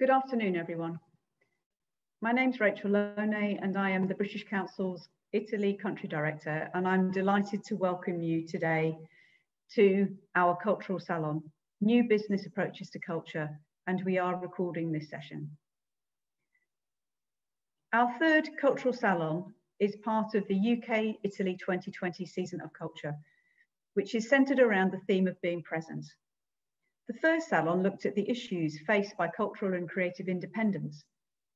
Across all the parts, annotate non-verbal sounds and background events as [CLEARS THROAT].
Good afternoon, everyone. My name's Rachel Launay and I am the British Council's Italy Country Director and I'm delighted to welcome you today to our cultural salon, New Business Approaches to Culture, and we are recording this session. Our third cultural salon is part of the UK Italy 2020 Season of Culture, which is centred around the theme of being present. The first salon looked at the issues faced by cultural and creative independence.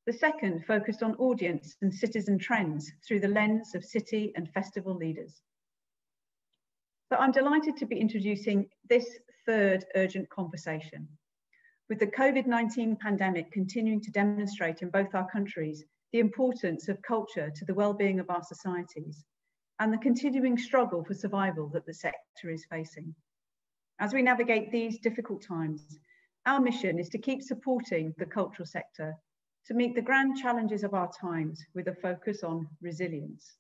The second focused on audience and citizen trends through the lens of city and festival leaders. So I'm delighted to be introducing this third urgent conversation. With the COVID-19 pandemic continuing to demonstrate in both our countries the importance of culture to the well-being of our societies and the continuing struggle for survival that the sector is facing. As we navigate these difficult times, our mission is to keep supporting the cultural sector to meet the grand challenges of our times with a focus on resilience.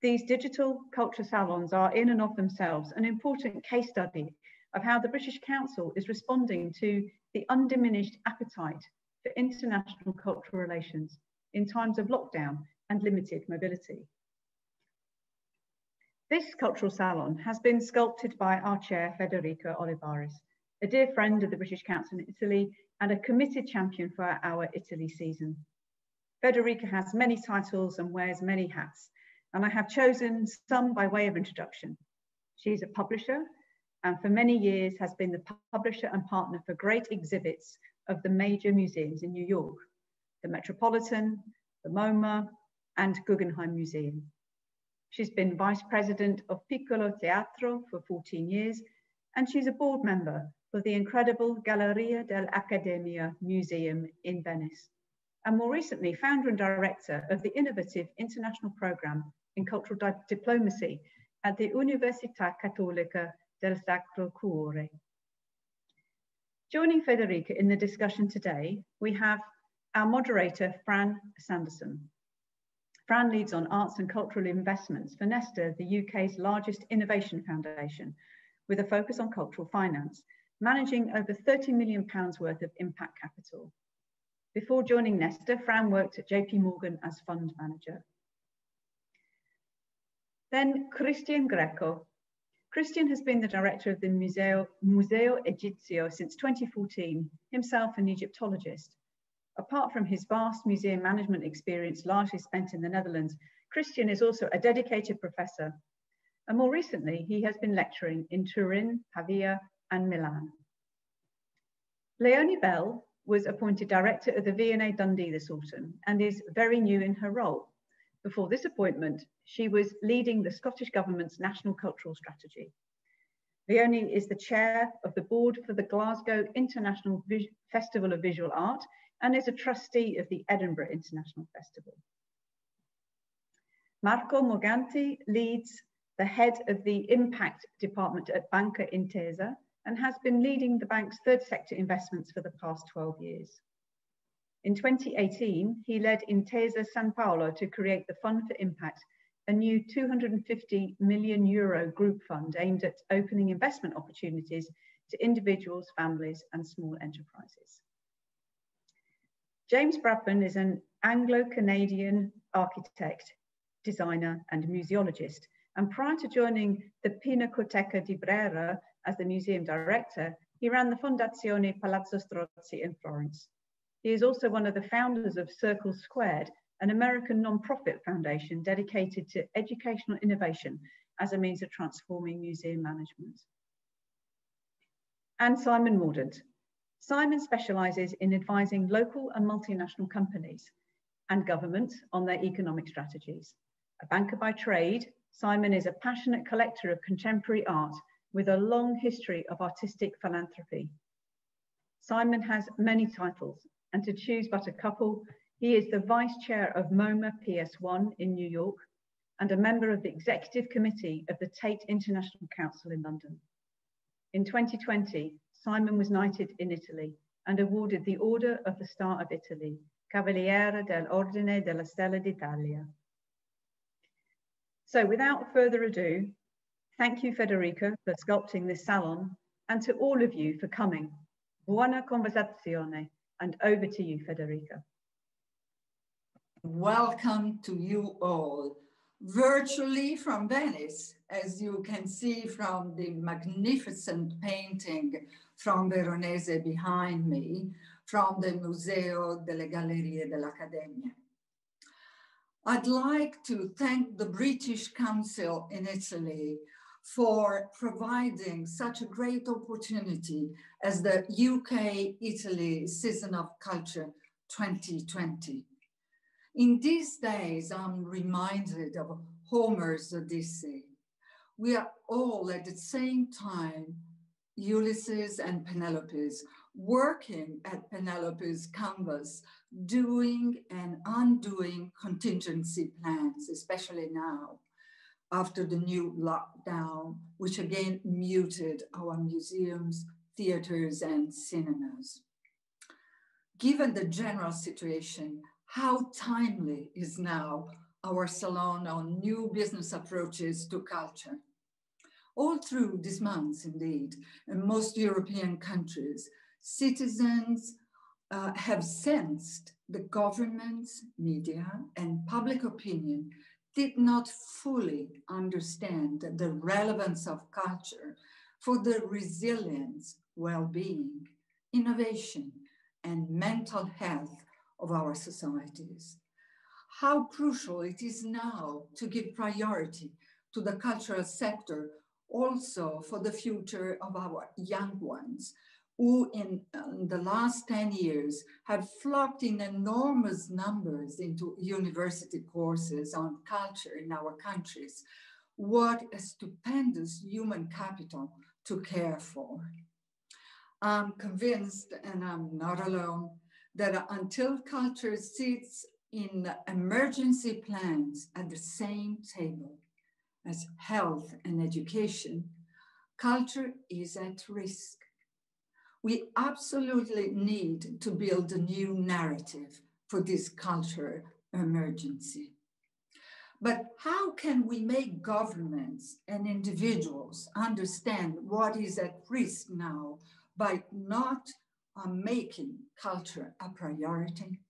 These digital culture salons are in and of themselves an important case study of how the British Council is responding to the undiminished appetite for international cultural relations in times of lockdown and limited mobility. This cultural salon has been sculpted by our chair, Federica Olivares, a dear friend of the British Council in Italy and a committed champion for our Italy season. Federica has many titles and wears many hats, and I have chosen some by way of introduction. She is a publisher and for many years has been the publisher and partner for great exhibits of the major museums in New York, the Metropolitan, the MoMA, and Guggenheim Museum. She's been vice president of Piccolo Teatro for 14 years, and she's a board member for the incredible Galleria dell'Accademia Museum in Venice, and more recently, founder and director of the innovative international program in cultural di diplomacy at the Università Cattolica del Sacro Cuore. Joining Federica in the discussion today, we have our moderator, Fran Sanderson. Fran leads on arts and cultural investments for Nesta, the UK's largest innovation foundation, with a focus on cultural finance, managing over 30 million pounds worth of impact capital. Before joining Nesta, Fran worked at JP Morgan as fund manager. Then Christian Greco. Christian has been the director of the Museo, Museo Egizio since 2014, himself an Egyptologist. Apart from his vast museum management experience largely spent in the Netherlands, Christian is also a dedicated professor. And more recently, he has been lecturing in Turin, Pavia, and Milan. Leonie Bell was appointed director of the V&A Dundee this autumn and is very new in her role. Before this appointment, she was leading the Scottish Government's National Cultural Strategy. Leonie is the chair of the board for the Glasgow International Vis Festival of Visual Art and is a trustee of the Edinburgh International Festival. Marco Morganti leads the head of the impact department at Banca Intesa and has been leading the bank's third sector investments for the past 12 years. In 2018, he led Intesa Sanpaolo to create the Fund for Impact, a new 250 million euro group fund aimed at opening investment opportunities to individuals, families, and small enterprises. James Bradburne is an Anglo-Canadian architect, designer, and museologist. And prior to joining the Pinacoteca di Brera as the museum director, he ran the Fondazione Palazzo Strozzi in Florence. He is also one of the founders of Circle Squared, an American nonprofit foundation dedicated to educational innovation as a means of transforming museum management. And Simon Mordant. Simon specialises in advising local and multinational companies and governments on their economic strategies. A banker by trade, Simon is a passionate collector of contemporary art with a long history of artistic philanthropy. Simon has many titles, and to choose but a couple, he is the vice chair of MoMA PS1 in New York and a member of the executive committee of the Tate International Council in London. In 2020, Simon was knighted in Italy and awarded the Order of the Star of Italy, Cavaliere dell'Ordine della Stella d'Italia. So without further ado, thank you, Federica, for sculpting this salon, and to all of you for coming. Buona conversazione And over to you, Federica. Welcome to you all, virtually from Venice, as you can see from the magnificent painting from Veronese behind me, from the Museo delle Gallerie dell'Accademia. I'd like to thank the British Council in Italy for providing such a great opportunity as the UK Italy Season of Culture 2020. In these days, I'm reminded of Homer's Odyssey. We are all at the same time, Ulysses and Penelope's, working at Penelope's canvas, doing and undoing contingency plans, especially now after the new lockdown, which again muted our museums, theaters, and cinemas. Given the general situation, how timely is now our salon on new business approaches to culture? All through these months, indeed, in most European countries, citizens uh, have sensed the governments, media, and public opinion did not fully understand the relevance of culture for the resilience, well-being, innovation, and mental health of our societies. How crucial it is now to give priority to the cultural sector also for the future of our young ones who in, in, the last 10 years have flocked in enormous numbers into university courses on culture in our countries. What a stupendous human capital to care for. I'm convinced, and I'm not alone, that until culture sits in emergency plans at the same table as health and education, culture is at risk we absolutely need to build a new narrative for this culture emergency. But how can we make governments and individuals understand what is at risk now by not uh, making culture a priority?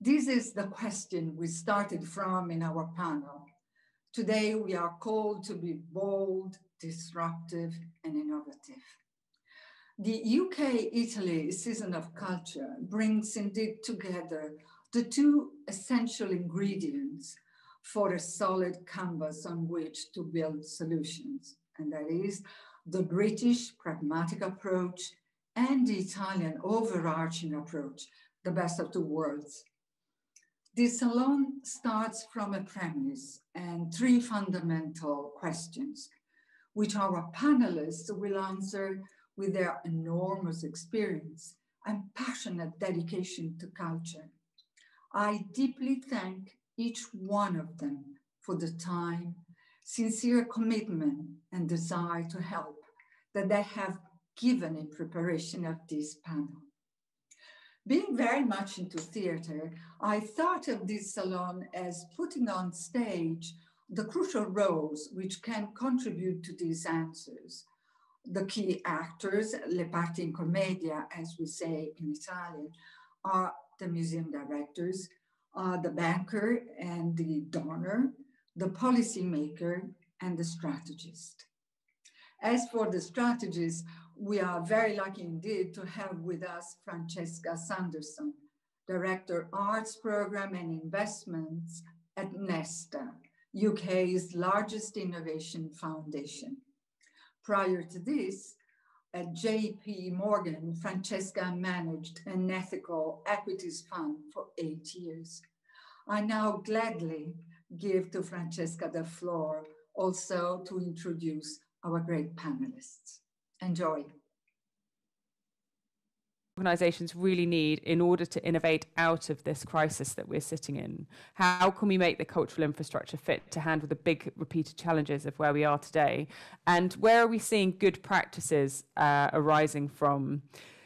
This is the question we started from in our panel. Today, we are called to be bold, disruptive, and innovative. The UK Italy season of culture brings indeed together the two essential ingredients for a solid canvas on which to build solutions, and that is the British pragmatic approach and the Italian overarching approach, the best of two worlds. This alone starts from a premise and three fundamental questions, which our panelists will answer with their enormous experience and passionate dedication to culture. I deeply thank each one of them for the time, sincere commitment, and desire to help that they have given in preparation of this panel. Being very much into theater, I thought of this salon as putting on stage the crucial roles which can contribute to these answers the key actors, le parti in commedia, as we say in Italian, are the museum directors, uh, the banker and the donor, the policymaker, and the strategist. As for the strategist, we are very lucky indeed to have with us Francesca Sanderson, Director Arts Program and Investments at Nesta, UK's largest innovation foundation. Prior to this, at JP Morgan, Francesca managed an ethical equities fund for eight years. I now gladly give to Francesca the floor also to introduce our great panelists. Enjoy organizations really need in order to innovate out of this crisis that we're sitting in? How can we make the cultural infrastructure fit to handle the big repeated challenges of where we are today? And where are we seeing good practices uh, arising from?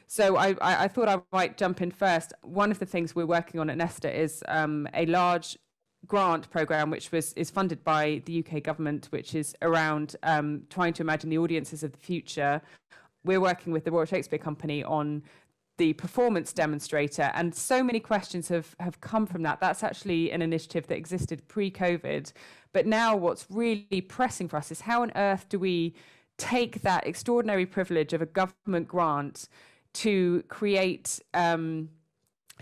So I, I, thought I might jump in first. One of the things we're working on at Nesta is um, a large grant program which was is funded by the UK government, which is around um, trying to imagine the audiences of the future. We're working with the Royal Shakespeare Company on the performance demonstrator. And so many questions have, have come from that. That's actually an initiative that existed pre COVID. But now, what's really pressing for us is how on earth do we take that extraordinary privilege of a government grant to create um,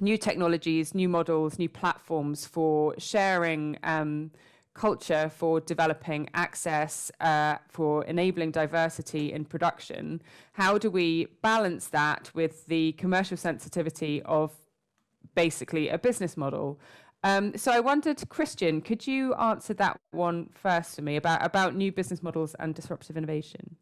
new technologies, new models, new platforms for sharing um, culture, for developing access, uh, for enabling diversity in production. How do we balance that with the commercial sensitivity of basically a business model? Um, so I wondered, Christian, could you answer that one first for me about, about new business models and disruptive innovation?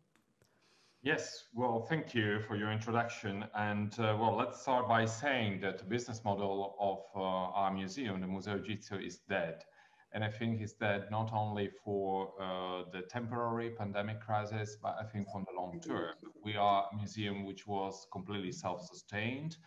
Yes, well, thank you for your introduction. And uh, well, let's start by saying that the business model of uh, our museum, the Museo Egizio, is dead. And I think it's dead not only for uh, the temporary pandemic crisis, but I think for the long term. We are a museum which was completely self-sustained.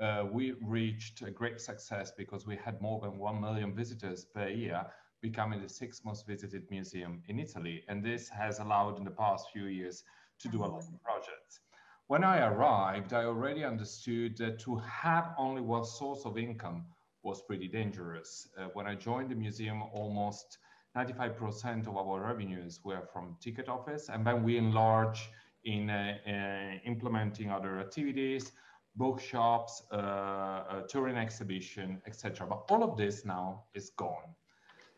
Uh, we reached a great success because we had more than 1 million visitors per year, becoming the sixth most visited museum in Italy. And this has allowed in the past few years to do a lot of projects. When I arrived, I already understood that to have only one source of income was pretty dangerous. Uh, when I joined the museum, almost 95% of our revenues were from ticket office, and then we enlarged in uh, uh, implementing other activities, bookshops, uh, uh, touring exhibition, etc. But all of this now is gone.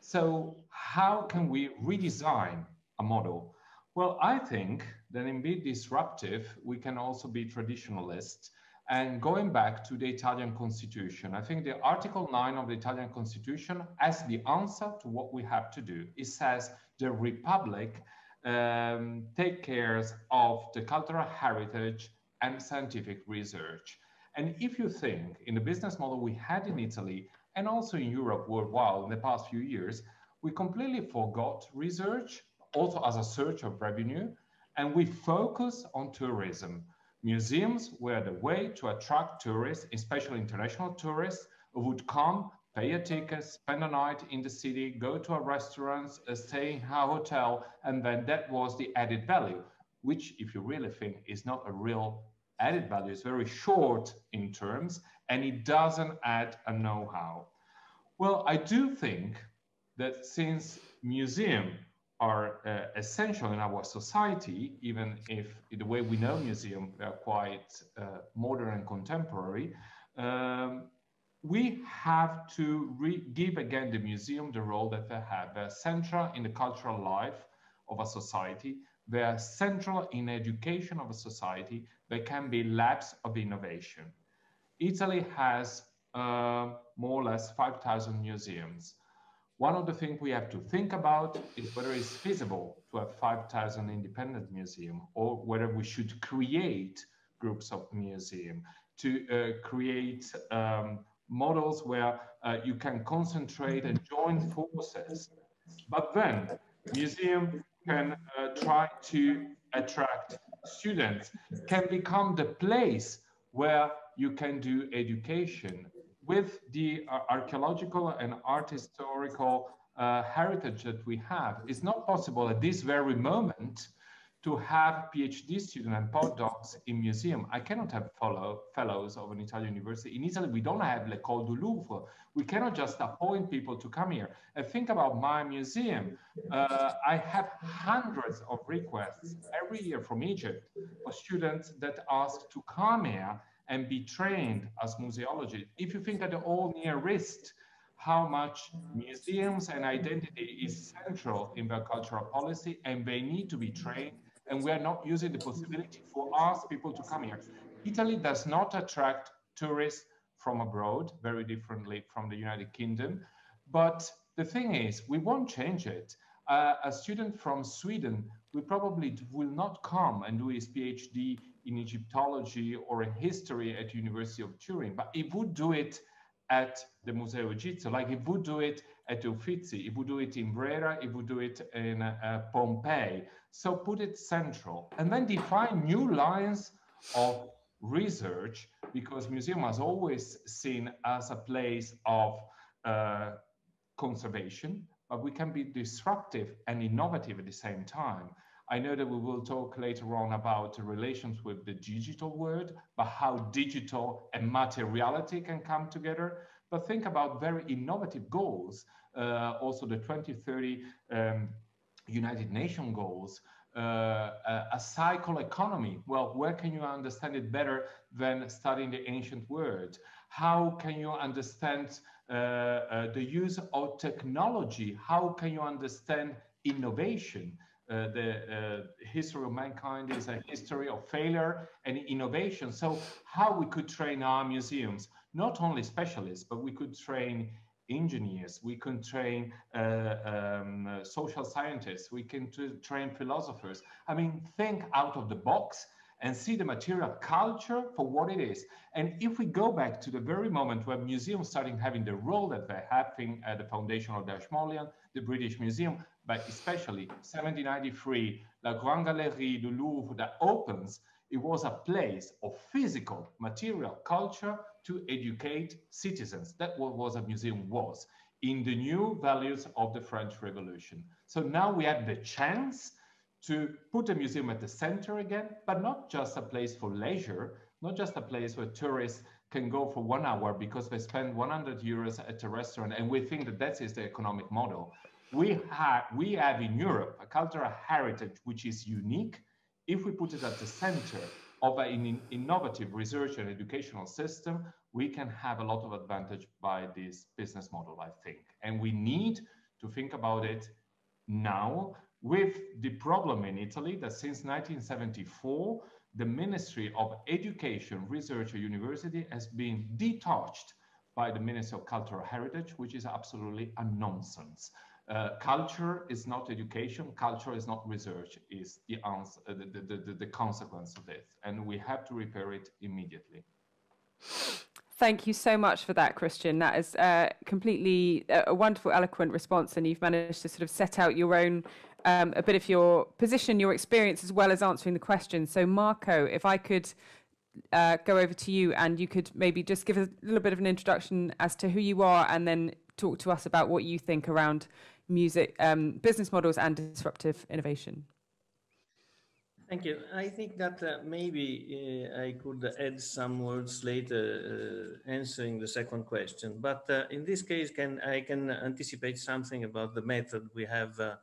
So how can we redesign a model well, I think that in being disruptive, we can also be traditionalist. And going back to the Italian constitution, I think the Article 9 of the Italian constitution has the answer to what we have to do. It says the Republic um, take care of the cultural heritage and scientific research. And if you think in the business model we had in Italy and also in Europe worldwide in the past few years, we completely forgot research also as a source of revenue. And we focus on tourism. Museums were the way to attract tourists, especially international tourists, who would come, pay a ticket, spend a night in the city, go to a restaurant, stay in a hotel, and then that was the added value, which, if you really think, is not a real added value. It's very short in terms, and it doesn't add a know-how. Well, I do think that since museum are uh, essential in our society, even if the way we know museum are quite uh, modern and contemporary, um, we have to give again the museum the role that they have. They're central in the cultural life of a society. They are central in education of a society. They can be labs of innovation. Italy has uh, more or less 5,000 museums. One of the things we have to think about is whether it's feasible to have 5,000 independent museums or whether we should create groups of museum to uh, create um, models where uh, you can concentrate and join forces. But then museum can uh, try to attract students, can become the place where you can do education with the uh, archaeological and art historical uh, heritage that we have, it's not possible at this very moment to have PhD students and postdocs in museum. I cannot have follow, fellows of an Italian university. In Italy, we don't have l'École du Louvre. We cannot just appoint people to come here. And think about my museum. Uh, I have hundreds of requests every year from Egypt for students that ask to come here and be trained as museologists. If you think at all near wrist, how much museums and identity is central in their cultural policy and they need to be trained and we are not using the possibility for us people to come here. Italy does not attract tourists from abroad, very differently from the United Kingdom. But the thing is, we won't change it. Uh, a student from Sweden will probably will not come and do his PhD in Egyptology or in history at University of Turin, but he would do it at the Museo Egizio, like he would do it at Uffizi, he would do it in Brera, he would do it in uh, Pompeii. So put it central and then define new lines of research because museum was always seen as a place of uh, conservation, but we can be disruptive and innovative at the same time. I know that we will talk later on about the relations with the digital world, but how digital and materiality can come together. But think about very innovative goals, uh, also the 2030 um, United Nations goals, uh, a, a cycle economy. Well, where can you understand it better than studying the ancient world? How can you understand the use of technology? How can you understand innovation? Uh, the uh, history of mankind is a history of failure and innovation. So, how we could train our museums, not only specialists, but we could train engineers, we can train uh, um, social scientists, we can train philosophers. I mean, think out of the box and see the material culture for what it is. And if we go back to the very moment where museums started having the role that they're having at the foundation of the Ashmolean, the British Museum, but especially 1793, La Grande Galerie du Louvre that opens, it was a place of physical material culture to educate citizens. That what was a museum was in the new values of the French Revolution. So now we have the chance to put a museum at the center again, but not just a place for leisure, not just a place where tourists can go for one hour because they spend 100 euros at a restaurant and we think that that is the economic model. We have, we have in Europe a cultural heritage which is unique if we put it at the center of an innovative research and educational system, we can have a lot of advantage by this business model, I think. And we need to think about it now with the problem in Italy that since 1974, the Ministry of Education, Research and University has been detached by the Ministry of Cultural Heritage, which is absolutely a nonsense. Uh, culture is not education, culture is not research, is the, answer, uh, the, the, the, the consequence of this. And we have to repair it immediately. Thank you so much for that, Christian. That is uh, completely uh, a wonderful, eloquent response, and you've managed to sort of set out your own, um, a bit of your position, your experience, as well as answering the question. So, Marco, if I could uh, go over to you, and you could maybe just give a little bit of an introduction as to who you are, and then talk to us about what you think around music um, business models and disruptive innovation. Thank you. I think that uh, maybe uh, I could add some words later uh, answering the second question. But uh, in this case, can I can anticipate something about the method we have uh,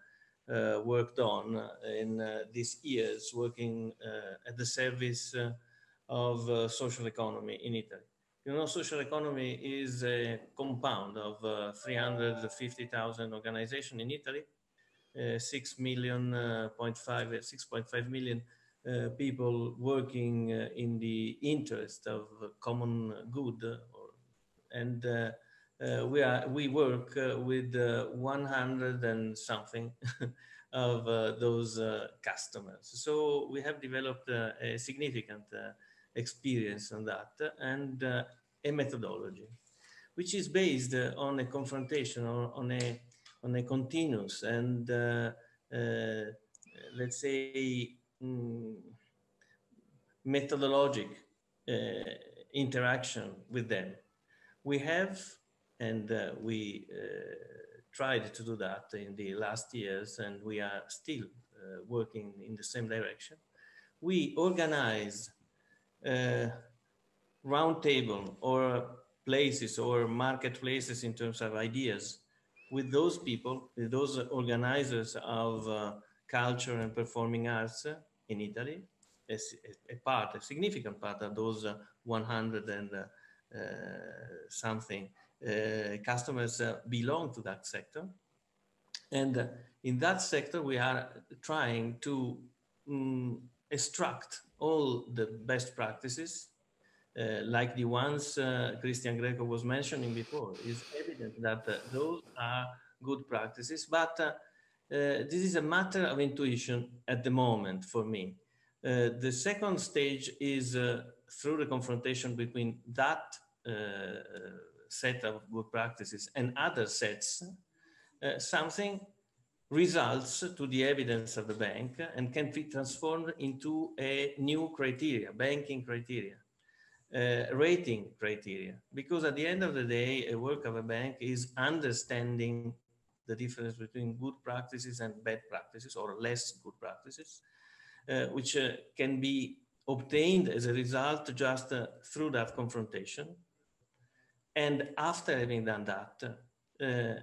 worked on in these years, working at the service of social economy in Italy. You know, social economy is a compound of uh, 350,000 organizations in Italy, uh, 6 million, uh, 6.5 million uh, people working uh, in the interest of common good. Or, and uh, we, are, we work with 100 and something [LAUGHS] of those customers. So we have developed a significant experience on that and uh, a methodology, which is based uh, on a confrontation or on a on a continuous and uh, uh let's say mm, methodologic uh, interaction with them. We have and uh, we tried to do that in the last years, and we are still working in the same direction. We organize uh, roundtable or places or marketplaces in terms of ideas with those people, with those organizers of uh, culture and performing arts in Italy, a, a, part, a significant part of those uh, 100 and uh, uh something uh, customers uh, belong to that sector. And in that sector, we are trying to um, extract all the best practices, uh, like the ones uh, Christian Greco was mentioning before. It's evident that uh, those are good practices, but uh, uh, this is a matter of intuition at the moment for me. Uh, the second stage is through the confrontation between that set of good practices and other sets, something results to the evidence of the bank and can be transformed into a new criteria, banking criteria, uh, rating criteria. Because at the end of the day, a work of a bank is understanding the difference between good practices and bad practices or less good practices, uh, which uh, can be obtained as a result just uh, through that confrontation. And after having done that, uh,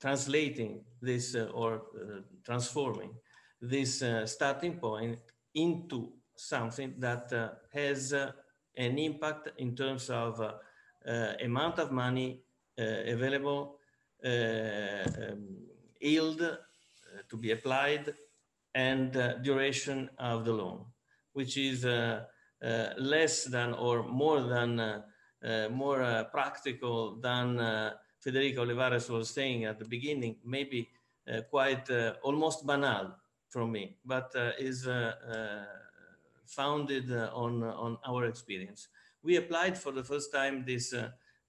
translating this uh, or uh, transforming this starting point into something that has an impact in terms of amount of money available, um, yield to be applied, and duration of the loan which is uh, uh, less than or more than uh, Uh, more uh, practical than uh, Federica Olivares was saying at the beginning, maybe quite almost banal from me, but is founded on, on our experience. We applied for the first time this,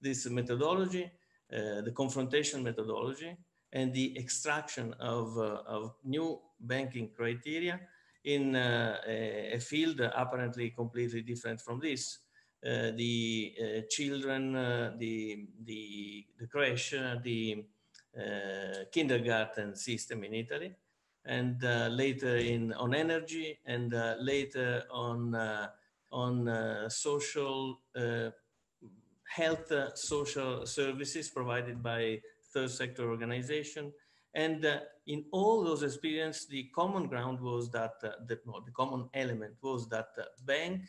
this methodology, uh, the confrontation methodology and the extraction of, uh, of new banking criteria in uh, a field apparently completely different from this. Uh, the uh, children, uh, the, the, the crash, the uh, kindergarten system in Italy, and uh, later in on energy, and later on on social health social services provided by third sector organization. And uh, in all those experiences, the common ground was that, uh, the, the common element was that the bank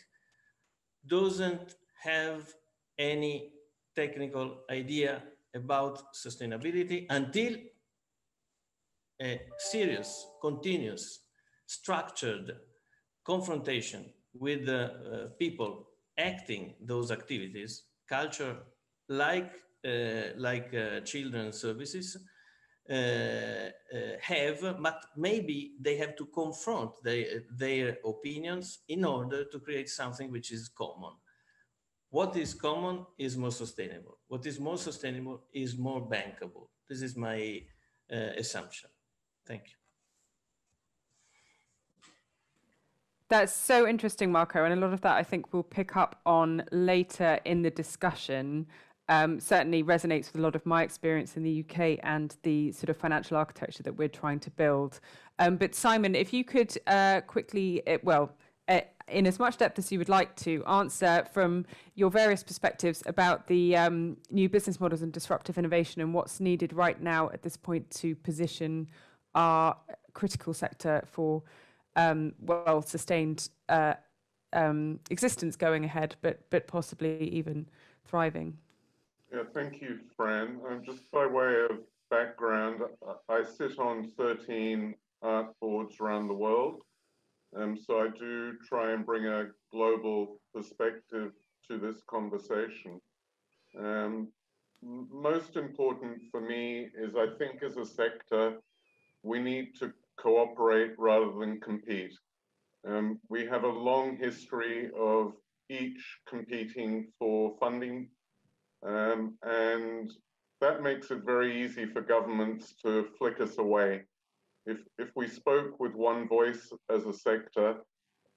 doesn't have any technical idea about sustainability until a serious, continuous, structured confrontation with the uh, people acting those activities, culture like, uh, like uh, children's services, have, but maybe they have to confront their, their opinions in order to create something which is common. What is common is more sustainable. What is more sustainable is more bankable. This is my uh, assumption. Thank you. That's so interesting, Marco. And a lot of that I think we'll pick up on later in the discussion um, certainly resonates with a lot of my experience in the UK and the sort of financial architecture that we're trying to build. Um, but Simon, if you could uh, quickly, uh, well, uh, in as much depth as you would like to, answer from your various perspectives about the um, new business models and disruptive innovation and what's needed right now at this point to position our critical sector for um, well sustained uh, um, existence going ahead, but but possibly even thriving. Yeah, thank you, Fran. Um, just by way of background, I sit on 13 art boards around the world. Um, so I do try and bring a global perspective to this conversation. Um, most important for me is I think as a sector, we need to cooperate rather than compete. Um, we have a long history of each competing for funding um, and that makes it very easy for governments to flick us away. If, if we spoke with one voice as a sector,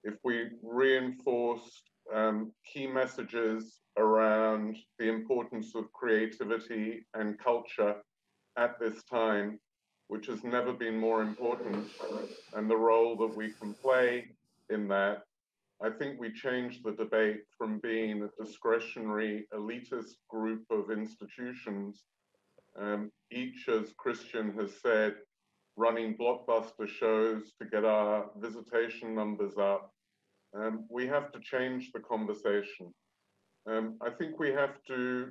if we reinforced um, key messages around the importance of creativity and culture at this time, which has never been more important, and the role that we can play in that, I think we changed the debate from being a discretionary elitist group of institutions, um, each, as Christian has said, running blockbuster shows to get our visitation numbers up. Um, we have to change the conversation. Um, I think we have to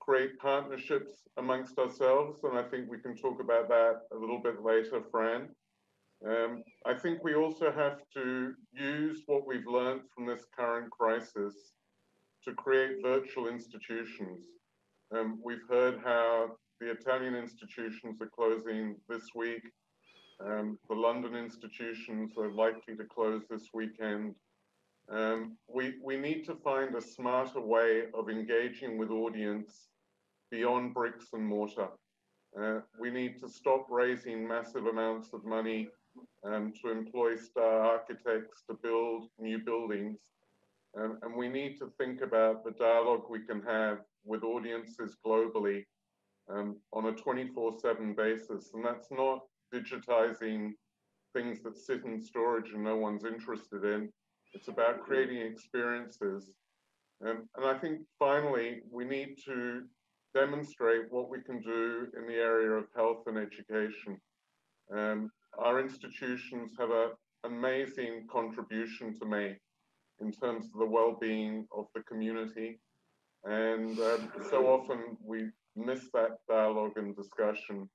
create partnerships amongst ourselves, and I think we can talk about that a little bit later, Fran. Um, I think we also have to use what we've learned from this current crisis to create virtual institutions. Um, we've heard how the Italian institutions are closing this week. Um, the London institutions are likely to close this weekend. Um, we, we need to find a smarter way of engaging with audience beyond bricks and mortar. Uh, we need to stop raising massive amounts of money um, to employ star architects to build new buildings. Um, and we need to think about the dialogue we can have with audiences globally um, on a 24-7 basis. And that's not digitizing things that sit in storage and no one's interested in. It's about creating experiences. Um, and I think finally, we need to demonstrate what we can do in the area of health and education. Um, our institutions have an amazing contribution to make in terms of the well-being of the community. And um, so often we miss that dialogue and discussion.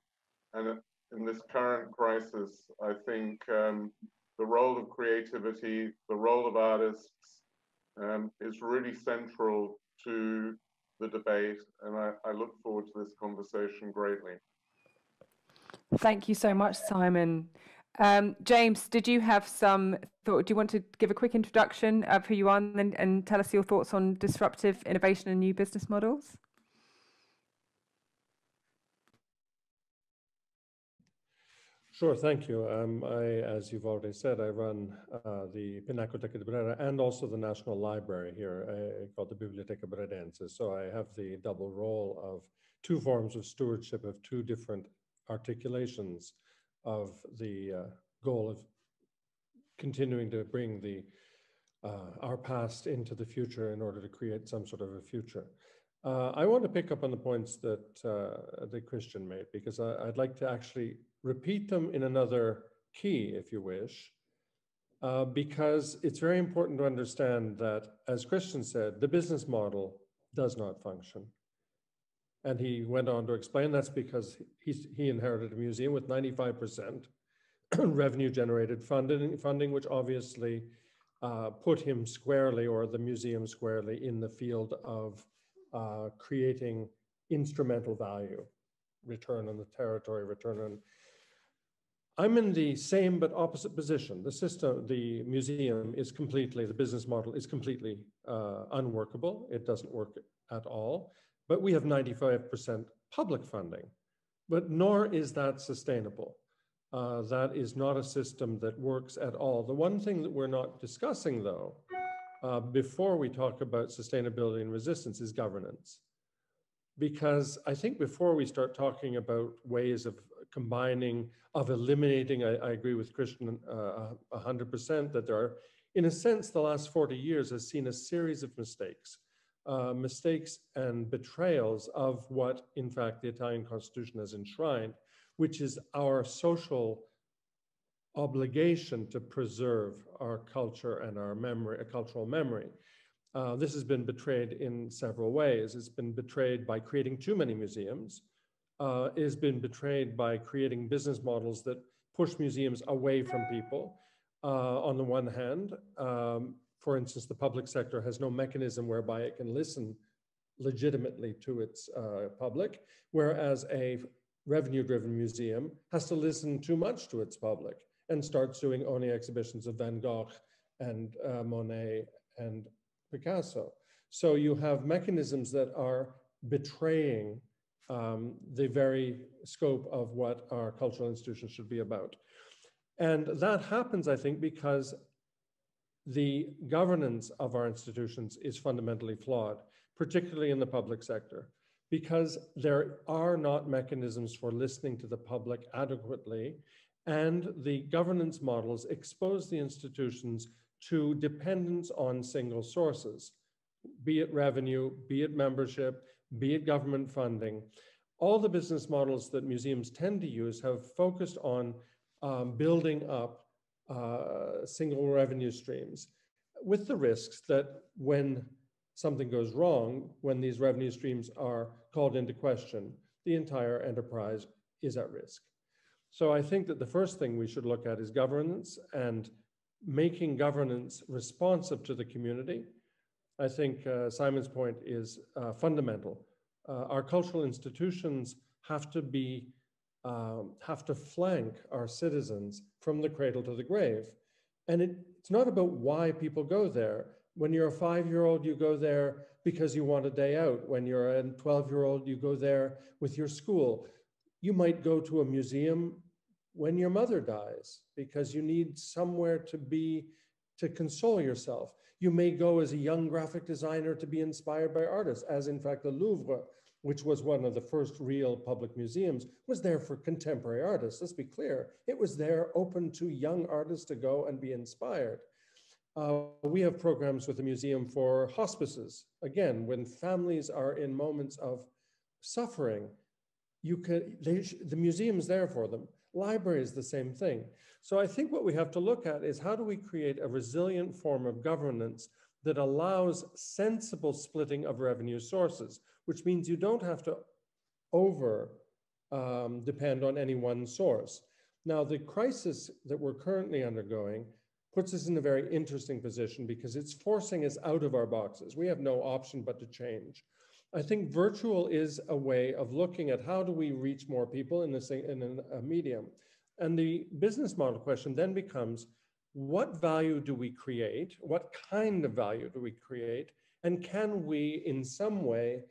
And in this current crisis, I think um, the role of creativity, the role of artists um, is really central to the debate. And I, I look forward to this conversation greatly. Thank you so much, Simon. Um, James, did you have some thought? Do you want to give a quick introduction of who you are and, and tell us your thoughts on disruptive innovation and new business models? Sure, thank you. Um, I, as you've already said, I run uh, the Pinacoteca de Brera and also the National Library here uh, called the Biblioteca Braidense. So I have the double role of two forms of stewardship of two different articulations of the uh, goal of continuing to bring the uh, our past into the future in order to create some sort of a future. Uh, I want to pick up on the points that uh, that Christian made because I, would like to actually repeat them in another key, if you wish, uh, because it's very important to understand that, as Christian said, the business model does not function. And he went on to explain that's because he, he inherited a museum with 95% [CLEARS THROAT] revenue generated funding, funding which obviously uh, put him squarely, or the museum squarely, in the field of uh, creating instrumental value, return on the territory, return on I'm in the same but opposite position. The system, the museum is completely, the business model is completely uh, unworkable. It doesn't work at all. But we have 95% public funding, but nor is that sustainable. Uh, that is not a system that works at all. The one thing that we're not discussing, though, uh, before we talk about sustainability and resistance is governance. Because I think before we start talking about ways of combining, of eliminating. I, I agree with Christian uh, 100% that there are, in a sense, the last 40 years has seen a series of mistakes, uh, mistakes and betrayals of what, in fact, the Italian constitution has enshrined, which is our social obligation to preserve our culture and our memory, a cultural memory. Uh, this has been betrayed in several ways. It's been betrayed by creating too many museums, uh, has been betrayed by creating business models that push museums away from people. Uh, on the one hand, um, for instance, the public sector has no mechanism whereby it can listen legitimately to its uh, public, whereas a revenue-driven museum has to listen too much to its public and starts doing only exhibitions of Van Gogh and uh, Monet and Picasso. So you have mechanisms that are betraying um, the very scope of what our cultural institutions should be about. And that happens, I think, because the governance of our institutions is fundamentally flawed, particularly in the public sector, because there are not mechanisms for listening to the public adequately, and the governance models expose the institutions to dependence on single sources, be it revenue, be it membership, be it government funding, all the business models that museums tend to use have focused on um, building up uh, single revenue streams with the risks that when something goes wrong, when these revenue streams are called into question, the entire enterprise is at risk. So I think that the first thing we should look at is governance and making governance responsive to the community. I think uh, Simon's point is uh, fundamental uh, our cultural institutions have to be um, have to flank our citizens from the cradle to the grave. And it, it's not about why people go there. When you're a five-year-old, you go there because you want a day out. When you're a 12-year-old, you go there with your school. You might go to a museum when your mother dies because you need somewhere to be to console yourself. You may go as a young graphic designer to be inspired by artists, as in fact the Louvre which was one of the first real public museums, was there for contemporary artists. Let's be clear. It was there open to young artists to go and be inspired. Uh, we have programs with the museum for hospices. Again, when families are in moments of suffering, you can, they, the museum's there for them. Library is the same thing. So I think what we have to look at is how do we create a resilient form of governance that allows sensible splitting of revenue sources, which means you don't have to over um, depend on any one source. Now, the crisis that we're currently undergoing puts us in a very interesting position because it's forcing us out of our boxes. We have no option but to change. I think virtual is a way of looking at how do we reach more people in, this, in a medium. And the business model question then becomes, what value do we create? What kind of value do we create? And can we, in some way,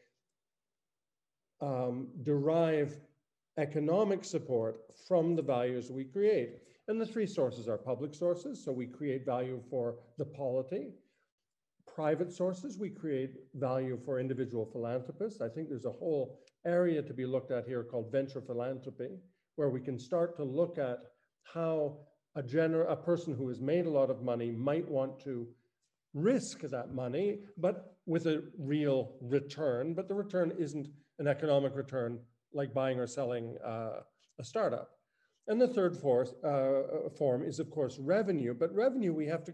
um, derive economic support from the values we create? And the three sources are public sources, so we create value for the polity. Private sources, we create value for individual philanthropists. I think there's a whole area to be looked at here called venture philanthropy, where we can start to look at how a, gener- a person who has made a lot of money might want to risk that money, but with a real return. But the return isn't an economic return like buying or selling uh, a startup. And the third force, uh, form is, of course, revenue. But revenue, we have to,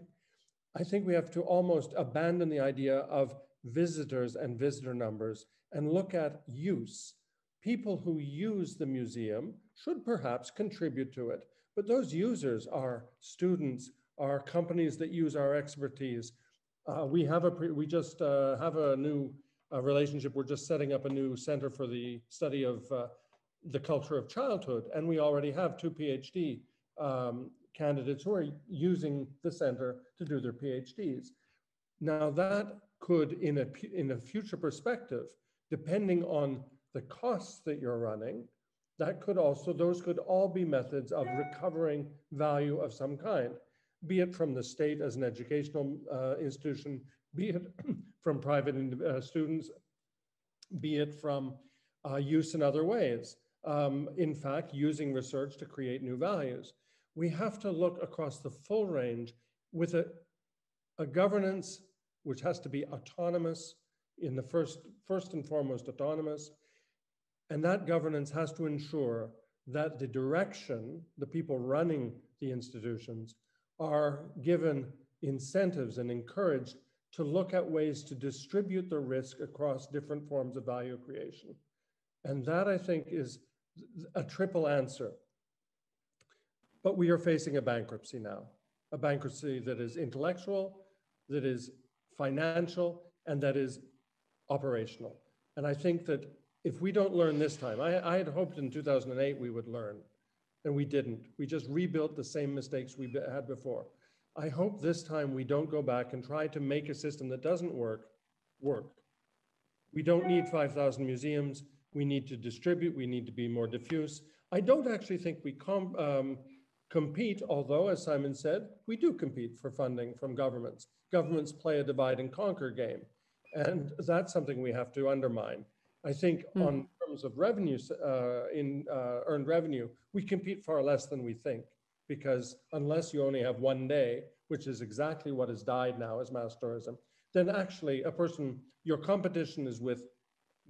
I think we have to almost abandon the idea of visitors and visitor numbers and look at use. People who use the museum should perhaps contribute to it. But those users are students, are companies that use our expertise. Uh, we have a, we just uh, have a new uh, relationship. We're just setting up a new center for the study of uh, the culture of childhood. And we already have two PhD um, candidates who are using the center to do their PhDs. Now that could, in a, in a future perspective, depending on the costs that you're running, that could also, those could all be methods of recovering value of some kind, be it from the state as an educational uh, institution, be it [CLEARS THROAT] from private uh, students, be it from uh, use in other ways um, in fact, using research to create new values. We have to look across the full range with a, a governance which has to be autonomous in the first, first and foremost autonomous. And that governance has to ensure that the direction, the people running the institutions are given incentives and encouraged to look at ways to distribute the risk across different forms of value creation. And that I think is a triple answer. But we are facing a bankruptcy now, a bankruptcy that is intellectual, that is financial, and that is operational. And I think that if we don't learn this time, I, I had hoped in 2008 we would learn, and we didn't. We just rebuilt the same mistakes we had before. I hope this time we don't go back and try to make a system that doesn't work, work. We don't need 5,000 museums. We need to distribute, we need to be more diffuse. I don't actually think we com um, compete, although, as Simon said, we do compete for funding from governments. Governments play a divide and conquer game. And that's something we have to undermine. I think mm. on terms of revenue, uh, in uh, earned revenue, we compete far less than we think, because unless you only have one day, which is exactly what has died now as mass tourism, then actually a person, your competition is with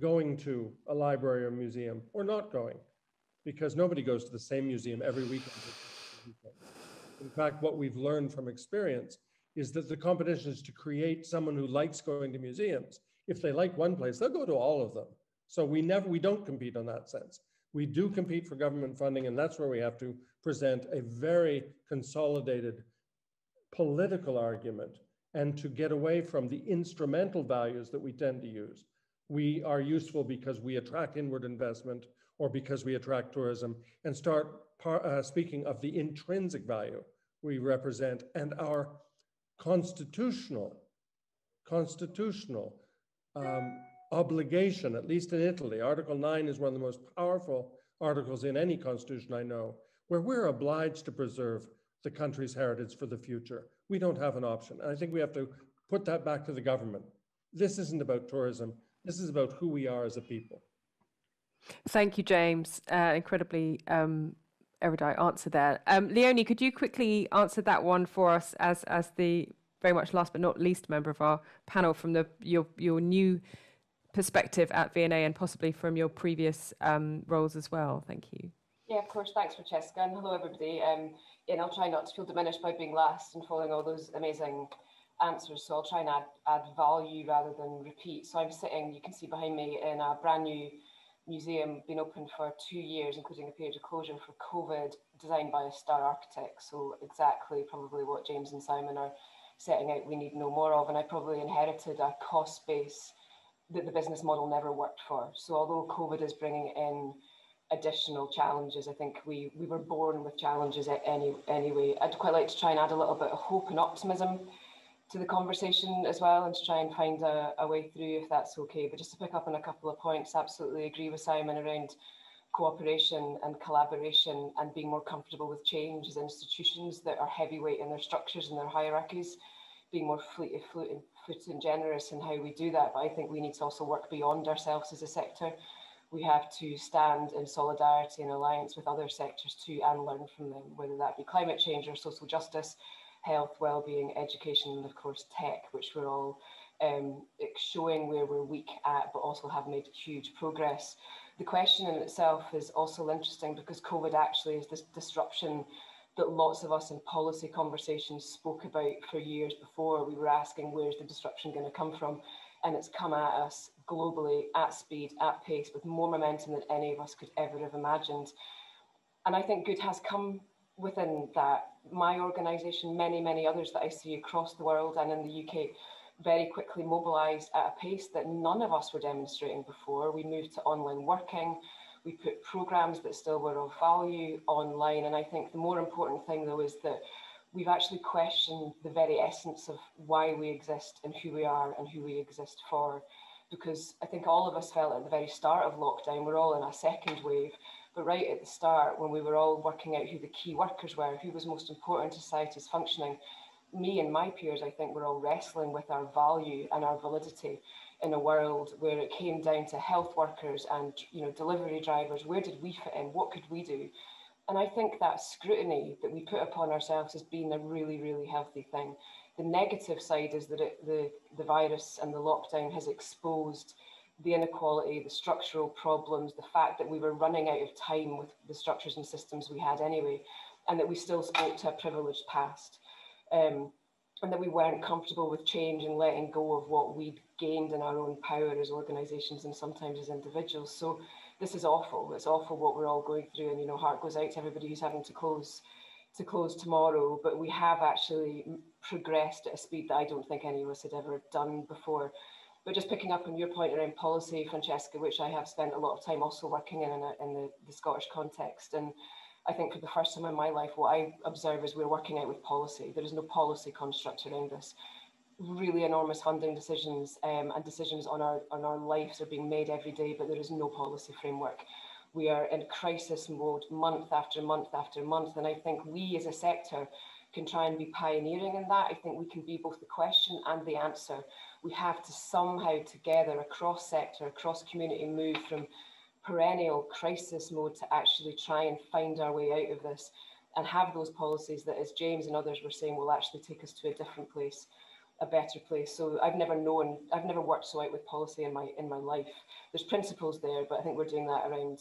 going to a library or museum or not going because nobody goes to the same museum every weekend. In fact, what we've learned from experience is that the competition is to create someone who likes going to museums. If they like one place, they'll go to all of them. So we never, we don't compete in that sense. We do compete for government funding, and that's where we have to present a very consolidated political argument and to get away from the instrumental values that we tend to use we are useful because we attract inward investment or because we attract tourism and start uh, speaking of the intrinsic value we represent and our constitutional constitutional um, obligation, at least in Italy. Article 9 is one of the most powerful articles in any constitution I know, where we're obliged to preserve the country's heritage for the future. We don't have an option. And I think we have to put that back to the government. This isn't about tourism. This is about who we are as a people. Thank you, James. Uh, incredibly um, erudite answer there. Um, Leonie, could you quickly answer that one for us as as the very much last but not least member of our panel from the your your new perspective at V&A and possibly from your previous um, roles as well. Thank you. Yeah, of course. Thanks, Francesca, and hello everybody. Um, and I'll try not to feel diminished by being last and following all those amazing answers. So I'll try and add, add value rather than repeat. So I'm sitting, you can see behind me, in a brand new museum, been open for two years, including a period of closure for COVID, designed by a star architect. So exactly probably what James and Simon are setting out we need no more of. And I probably inherited a cost base that the business model never worked for. So although COVID is bringing in additional challenges, I think we we were born with challenges any, anyway. I'd quite like to try and add a little bit of hope and optimism to the conversation as well and to try and find a, a way through if that's okay. But just to pick up on a couple of points, absolutely agree with Simon around cooperation and collaboration and being more comfortable with change as institutions that are heavyweight in their structures and their hierarchies, being more fleet, fleet, foot and generous in how we do that. But I think we need to also work beyond ourselves as a sector. We have to stand in solidarity and alliance with other sectors too and learn from them, whether that be climate change or social justice health, well-being, education, and of course tech, which we're all um, showing where we're weak at, but also have made huge progress. The question in itself is also interesting because COVID actually is this disruption that lots of us in policy conversations spoke about for years before. We were asking where's the disruption going to come from? And it's come at us globally at speed, at pace, with more momentum than any of us could ever have imagined. And I think good has come within that, my organisation, many, many others that I see across the world and in the UK, very quickly mobilised at a pace that none of us were demonstrating before. We moved to online working. We put programmes that still were of value online. And I think the more important thing, though, is that we've actually questioned the very essence of why we exist and who we are and who we exist for. Because I think all of us felt at the very start of lockdown, we're all in a second wave, but right at the start, when we were all working out who the key workers were, who was most important to society's functioning, me and my peers, I think, were all wrestling with our value and our validity in a world where it came down to health workers and you know delivery drivers. Where did we fit in? What could we do? And I think that scrutiny that we put upon ourselves has been a really, really healthy thing. The negative side is that it, the, the virus and the lockdown has exposed the inequality, the structural problems, the fact that we were running out of time with the structures and systems we had anyway, and that we still spoke to a privileged past. Um, and that we weren't comfortable with change and letting go of what we'd gained in our own power as organisations and sometimes as individuals. So this is awful. It's awful what we're all going through, and you know, heart goes out to everybody who's having to close to close tomorrow. But we have actually progressed at a speed that I don't think any of us had ever done before. But just picking up on your point around policy, Francesca, which I have spent a lot of time also working in in, a, in the, the Scottish context. And I think for the first time in my life, what I observe is we're working out with policy. There is no policy construct around this. Really enormous funding decisions um, and decisions on our on our lives are being made every day, but there is no policy framework. We are in crisis mode month after month after month, and I think we as a sector can try and be pioneering in that. I think we can be both the question and the answer we have to somehow together across sector, across community move from perennial crisis mode to actually try and find our way out of this and have those policies that, as James and others were saying, will actually take us to a different place, a better place. So I've never known, I've never worked so out with policy in my in my life. There's principles there, but I think we're doing that around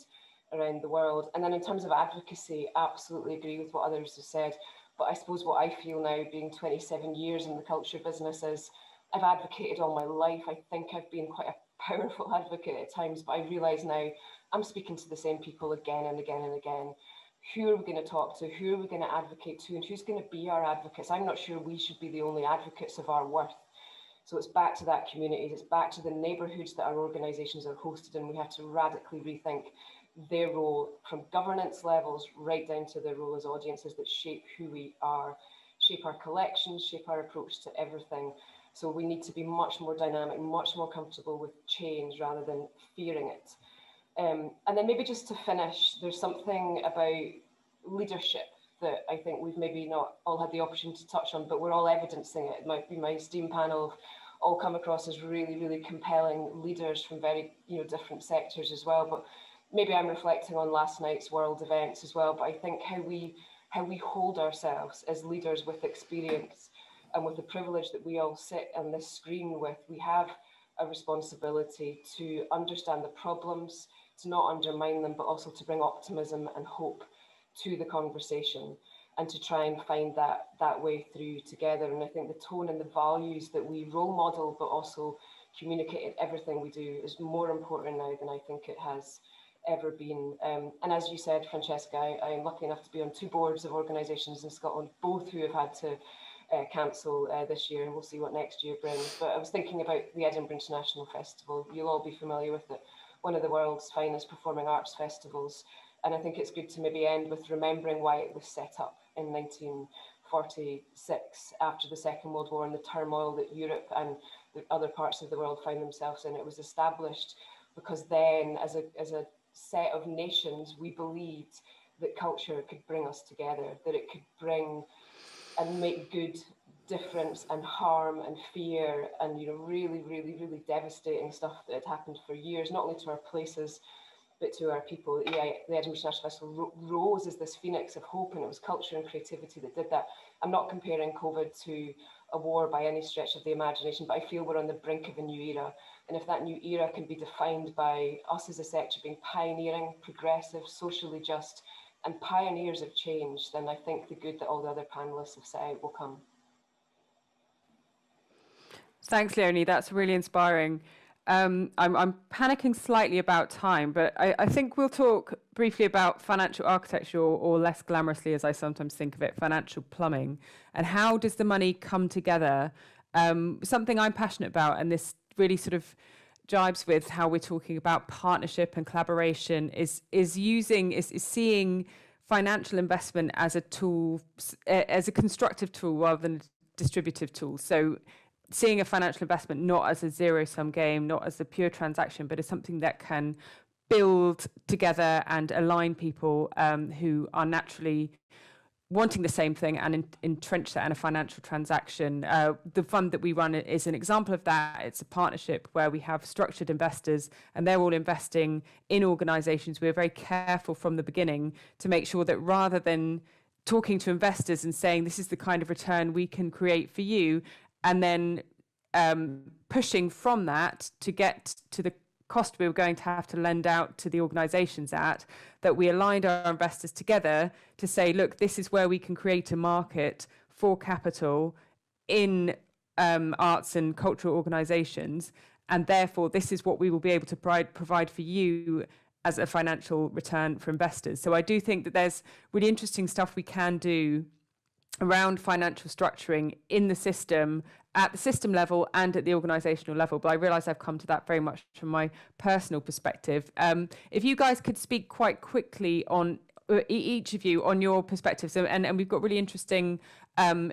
around the world. And then in terms of advocacy, absolutely agree with what others have said. But I suppose what I feel now, being 27 years in the culture business, is I've advocated all my life. I think I've been quite a [LAUGHS] powerful advocate at times, but I realise now I'm speaking to the same people again and again and again. Who are we going to talk to? Who are we going to advocate to? And who's going to be our advocates? I'm not sure we should be the only advocates of our worth. So it's back to that community, it's back to the neighbourhoods that our organisations are hosted in. We have to radically rethink their role from governance levels right down to their role as audiences that shape who we are, shape our collections, shape our approach to everything. So we need to be much more dynamic, much more comfortable with change rather than fearing it. Um, and then maybe just to finish, there's something about leadership that I think we've maybe not all had the opportunity to touch on, but we're all evidencing it. It might be my esteemed panel all come across as really, really compelling leaders from very, you know, different sectors as well. But maybe I'm reflecting on last night's world events as well, but I think how we how we hold ourselves as leaders with experience and with the privilege that we all sit on this screen with, we have a responsibility to understand the problems, to not undermine them, but also to bring optimism and hope to the conversation and to try and find that that way through together. And I think the tone and the values that we role model, but also communicate in everything we do is more important now than I think it has ever been. Um, and as you said, Francesca, I, am lucky enough to be on two boards of organisations in Scotland, both who have had to uh, cancel uh, this year, and we'll see what next year brings. But I was thinking about the Edinburgh International Festival. You'll all be familiar with it, one of the world's finest performing arts festivals. And I think it's good to maybe end with remembering why it was set up in 1946 after the Second World War and the turmoil that Europe and the other parts of the world found themselves in. It was established because then, as a, as a set of nations, we believed that culture could bring us together, that it could bring and make good difference and harm and fear and you know really really really devastating stuff that had happened for years not only to our places but to our people. The, the edinburgh international festival rose as this phoenix of hope and it was culture and creativity that did that. I'm not comparing covid to a war by any stretch of the imagination but i feel we're on the brink of a new era. And if that new era can be defined by us as a sector being pioneering progressive socially just and pioneers of change, then I think the good that all the other panelists have set out will come. Thanks, Leonie. That's really inspiring. Um, I'm, I'm, panicking slightly about time, but I, I, think we'll talk briefly about financial architecture, or, or, less glamorously, as I sometimes think of it, financial plumbing, and how does the money come together? Um, something I'm passionate about, and this really sort of jibes with how we're talking about partnership and collaboration is is using is, is seeing financial investment as a tool as a constructive tool rather than a distributive tool so seeing a financial investment not as a zero sum game not as a pure transaction but as something that can build together and align people um, who are naturally wanting the same thing and entrench that in a financial transaction. Uh, the fund that we run is an example of that. It's a partnership where we have structured investors and they're all investing in organizations. We're very careful from the beginning to make sure that rather than talking to investors and saying this is the kind of return we can create for you and then um, pushing from that to get to the cost we were going to have to lend out to the organizations at, that we aligned our investors together to say, look, this is where we can create a market for capital in um, arts and cultural organizations. And therefore, this is what we will be able to provide for you as a financial return for investors. So I do think that there's really interesting stuff we can do around financial structuring in the system at the system level and at the organizational level but i realize i've come to that very much from my personal perspective. Um, if you guys could speak quite quickly on uh, each of you on your perspectives and, and we've got really interesting um,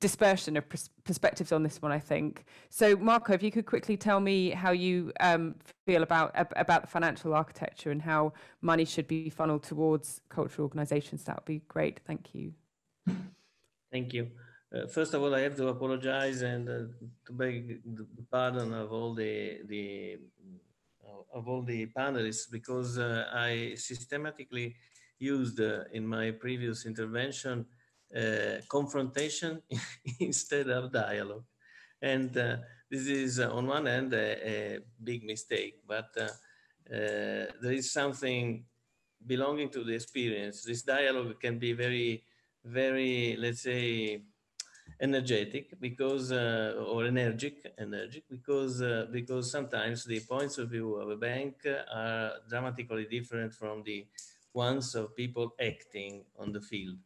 dispersion of pers- perspectives on this one i think. So marco if you could quickly tell me how you um, feel about about the financial architecture and how money should be funneled towards cultural organizations that would be great. Thank you thank you uh, first of all, I have to apologize and uh, to beg the pardon of all the the uh, of all the panelists because uh, I systematically used uh, in my previous intervention uh, confrontation [LAUGHS] instead of dialogue, and this is on one hand a, a big mistake, but there is something belonging to the experience. This dialogue can be very, very, let's say energetic because uh, or energic energetic because uh, because sometimes the points of view of a bank are dramatically different from the ones of people acting on the field.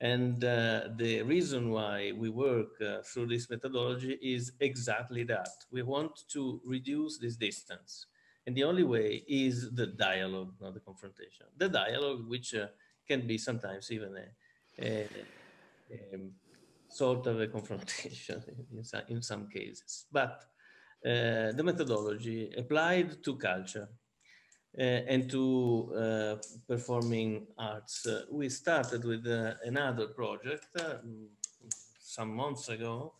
And uh, the reason why we work uh, through this methodology is exactly that. We want to reduce this distance. And the only way is the dialogue not the confrontation. The dialogue which uh, can be sometimes even a, a sort of a confrontation [LAUGHS] in some, in some cases. But uh, the methodology applied to culture uh, and to uh, performing arts. Uh, we started with uh, another project uh, some months ago,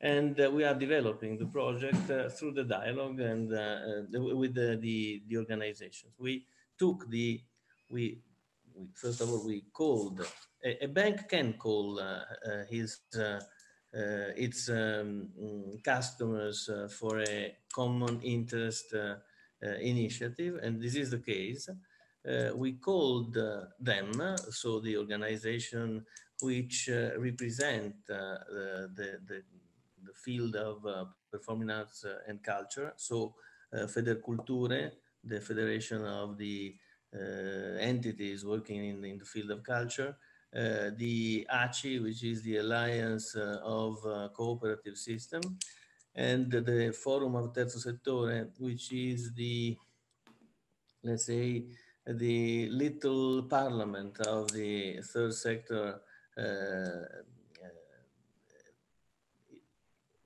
and we are developing the project through the dialogue and with the, the, the organizations. We took the, we, we, first of all, we called, a, a bank can call uh, uh, his, uh, uh, its um, customers uh, for a common interest initiative, and this is the case. we called them, so the organization which represent the, the, the, field of performing arts and culture, so Federculture, the Federation of the uh, entities working in, in, the field of culture, uh, the ACI, which is the Alliance uh, of Cooperative System, and the Forum of Terzo Settore, which is the, let's say, the little parliament of the third sector uh,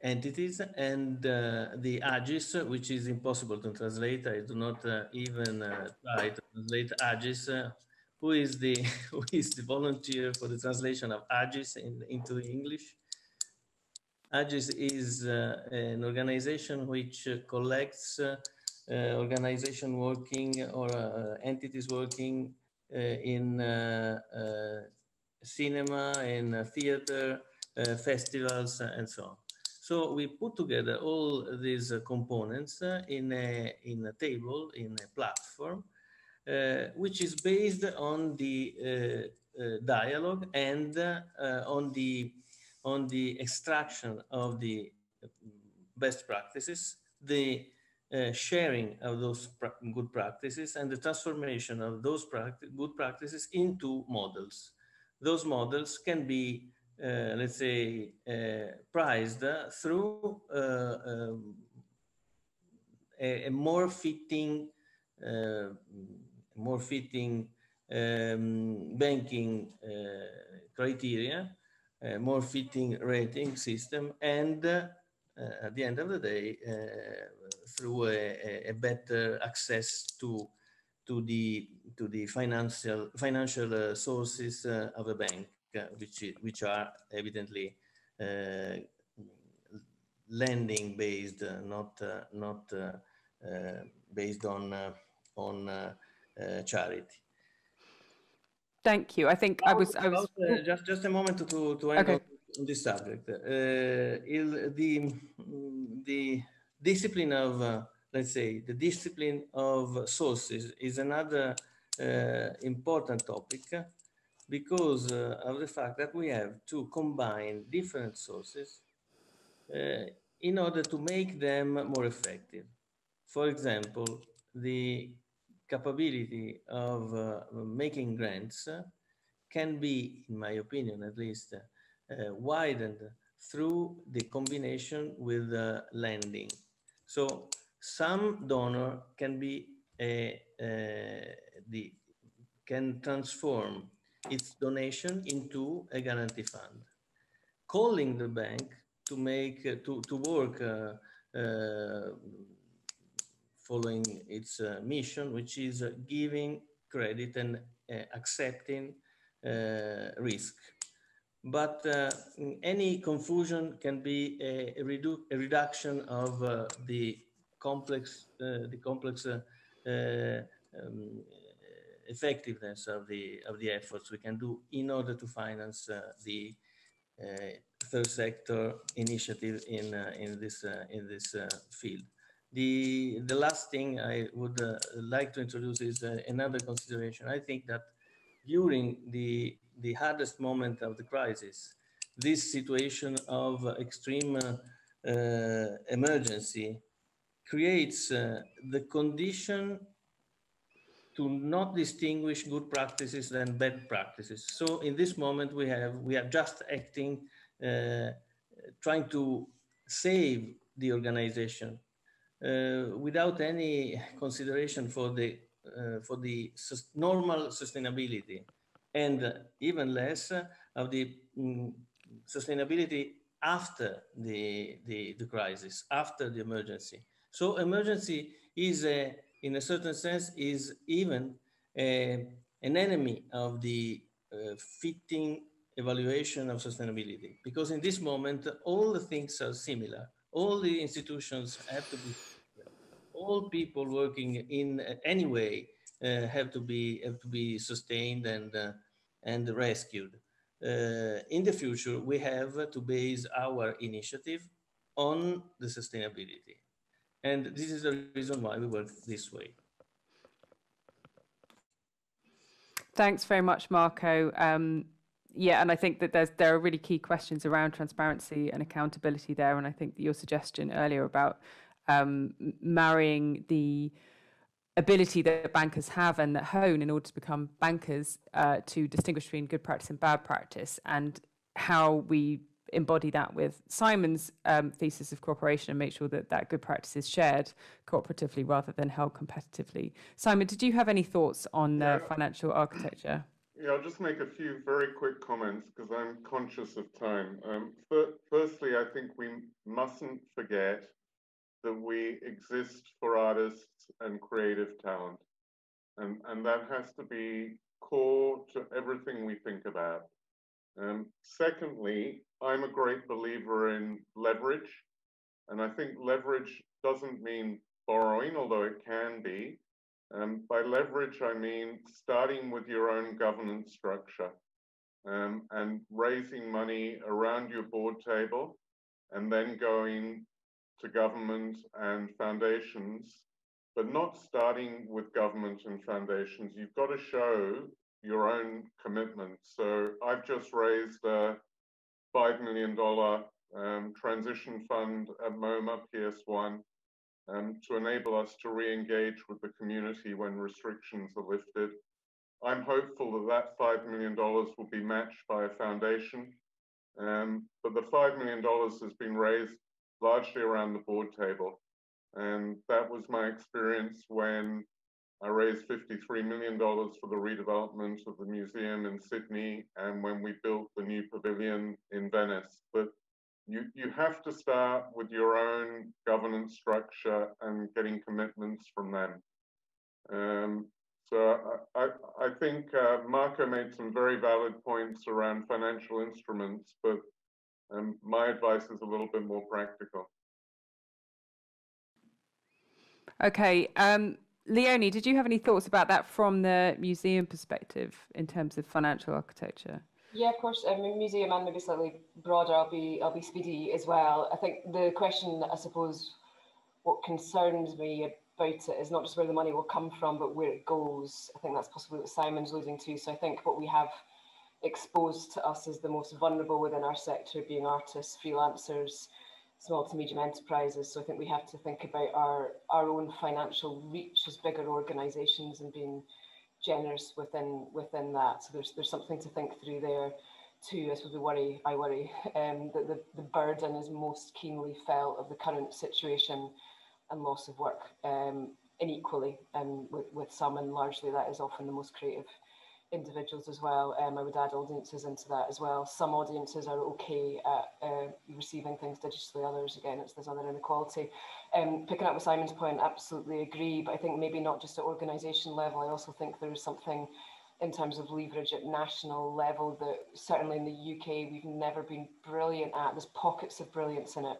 entities and uh, the AGIS, which is impossible to translate. I do not uh, even uh, try to translate AGIS. Uh, who is the [LAUGHS] who is the volunteer for the translation of AGIS in, into English? AGIS is uh, an organization which uh, collects organization working or entities working in cinema, in theater, festivals, and so on. So we put together all these uh, components uh, in, a, in a table, in a platform, uh, which is based on the uh, uh, dialogue and uh, on, the, on the extraction of the best practices, the sharing of those pra good practices and the transformation of those good practices into models. Those models can be let's say, uh, priced through uh, um, a, a, more fitting, more fitting um, banking criteria, more fitting rating system, and at the end of the day, through a, a better access to to the to the financial financial uh, sources uh, of a bank which, which are evidently uh, lending based, uh, not, uh, not based on, on charity. Thank you. I think I was. I was... Uh, just just a moment to to end okay. on, this subject. Uh, the the discipline of uh, let's say the discipline of sources is another important topic because uh, of the fact that we have to combine different sources uh, in order to make them more effective. For example, the capability of uh, making grants can be, in my opinion at least, uh, widened through the combination with uh, lending. So some donor can be a, uh, the can transform its donation into a guarantee fund, calling the bank to make uh, to to work uh, uh, following its uh, mission, which is giving credit and accepting risk. But any confusion can be a, a, redu a reduction of the complex the complex um, effectiveness of the of the efforts we can do in order to finance uh, the uh, third sector initiative in uh, in this in this field. The the last thing I would like to introduce is another consideration. I think that during the the hardest moment of the crisis, this situation of extreme uh, emergency creates uh, the condition to not distinguish good practices and bad practices. So in this moment, we have we are just acting, uh, trying to save the organization uh, without any consideration for the uh, for the sus normal sustainability, and even less of the um, sustainability after the, the the crisis, after the emergency. So emergency is a in a certain sense, is even a, an enemy of the uh, fitting evaluation of sustainability. Because in this moment, all the things are similar. All the institutions have to be, all people working in any way uh, have to be have to be sustained and uh, and rescued. Uh, in the future, we have to base our initiative on the sustainability, and this is the reason why we work this way. Thanks very much, Marco. Um, yeah, and I think that there's there are really key questions around transparency and accountability there, and I think your suggestion earlier about um, marrying the ability that bankers have and that hone in order to become bankers uh, to distinguish between good practice and bad practice and how we embody that with Simon's um, thesis of cooperation and make sure that that good practice is shared cooperatively rather than held competitively. Simon, did you have any thoughts on uh, financial architecture? Yeah, I'll just make a few very quick comments because I'm conscious of time. Um, firstly, I think we mustn't forget that we exist for artists and creative talent. And, and that has to be core to everything we think about. Um, secondly, I'm a great believer in leverage. And I think leverage doesn't mean borrowing, although it can be. Um, by leverage, I mean starting with your own governance structure um, and raising money around your board table and then going to government and foundations, but not starting with government and foundations. You've got to show your own commitment. So I've just raised a $5 million um, transition fund at MoMA PS1 um, to enable us to re-engage with the community when restrictions are lifted. I'm hopeful that that $5 million will be matched by a foundation, um, but the $5 million has been raised largely around the board table. And that was my experience when I raised $53 million for the redevelopment of the museum in Sydney and when we built the new pavilion in Venice. But you, you have to start with your own governance structure and getting commitments from them. Um, so I, I, think uh, Marco made some very valid points around financial instruments, but um, my advice is a little bit more practical. Okay. Um, Leonie, did you have any thoughts about that from the museum perspective in terms of financial architecture? Yeah, of course. Um, museum and maybe slightly broader. I'll be I'll be speedy as well. I think the question, I suppose, what concerns me about it is not just where the money will come from, but where it goes. I think that's possibly what Simon's alluding to. So I think what we have exposed to us as the most vulnerable within our sector, being artists, freelancers, small to medium enterprises. So I think we have to think about our our own financial reach as bigger organisations and being generous within within that. So there's there's something to think through there too. I suppose we worry, I worry um, that the, the burden is most keenly felt of the current situation and loss of work um, unequally um, with, with some and largely that is often the most creative individuals as well. Um, I would add audiences into that as well. Some audiences are okay at uh, receiving things digitally, others, again, it's there's other inequality. Um, picking up with Simon's point, absolutely agree, but I think maybe not just at organisation level, I also think there is something in terms of leverage at national level that certainly in the UK we've never been brilliant at. There's pockets of brilliance in it.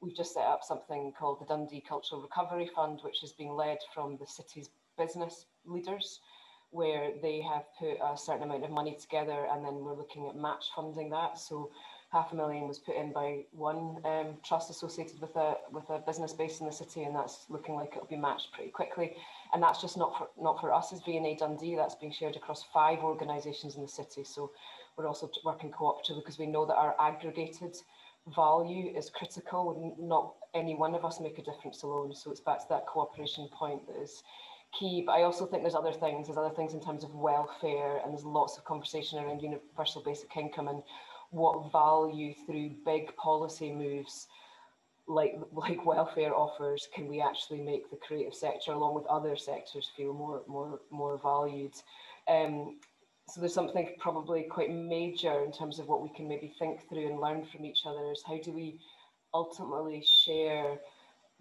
We've just set up something called the Dundee Cultural Recovery Fund, which is being led from the city's business leaders where they have put a certain amount of money together and then we're looking at match funding that. So half a million was put in by one um, trust associated with a with a business based in the city, and that's looking like it'll be matched pretty quickly. And that's just not for not for us as V&A Dundee. That's being shared across five organisations in the city. So we're also working cooperatively because we know that our aggregated value is critical. Not any one of us make a difference alone. So it's back to that cooperation point that is key, but I also think there's other things. There's other things in terms of welfare, and there's lots of conversation around universal basic income and what value through big policy moves like like welfare offers can we actually make the creative sector along with other sectors feel more more more valued um, so there's something probably quite major in terms of what we can maybe think through and learn from each other is how do we ultimately share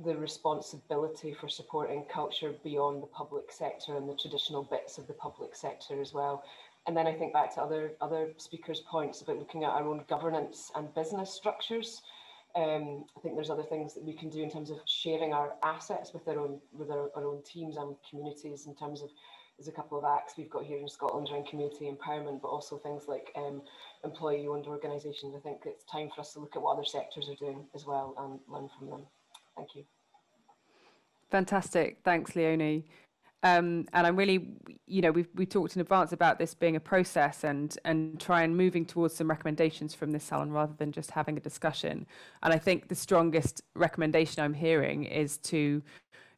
the responsibility for supporting culture beyond the public sector and the traditional bits of the public sector as well. And then I think back to other other speakers' points about looking at our own governance and business structures. Um, I think there's other things that we can do in terms of sharing our assets with our own with our, our own teams and communities in terms of there's a couple of acts we've got here in Scotland around community empowerment, but also things like um, employee-owned organisations. I think it's time for us to look at what other sectors are doing as well and learn from them. Thank you. Fantastic. Thanks, Leonie. Um, and I'm really, you know, we've we talked in advance about this being a process and and try and moving towards some recommendations from this salon rather than just having a discussion. And I think the strongest recommendation I'm hearing is to,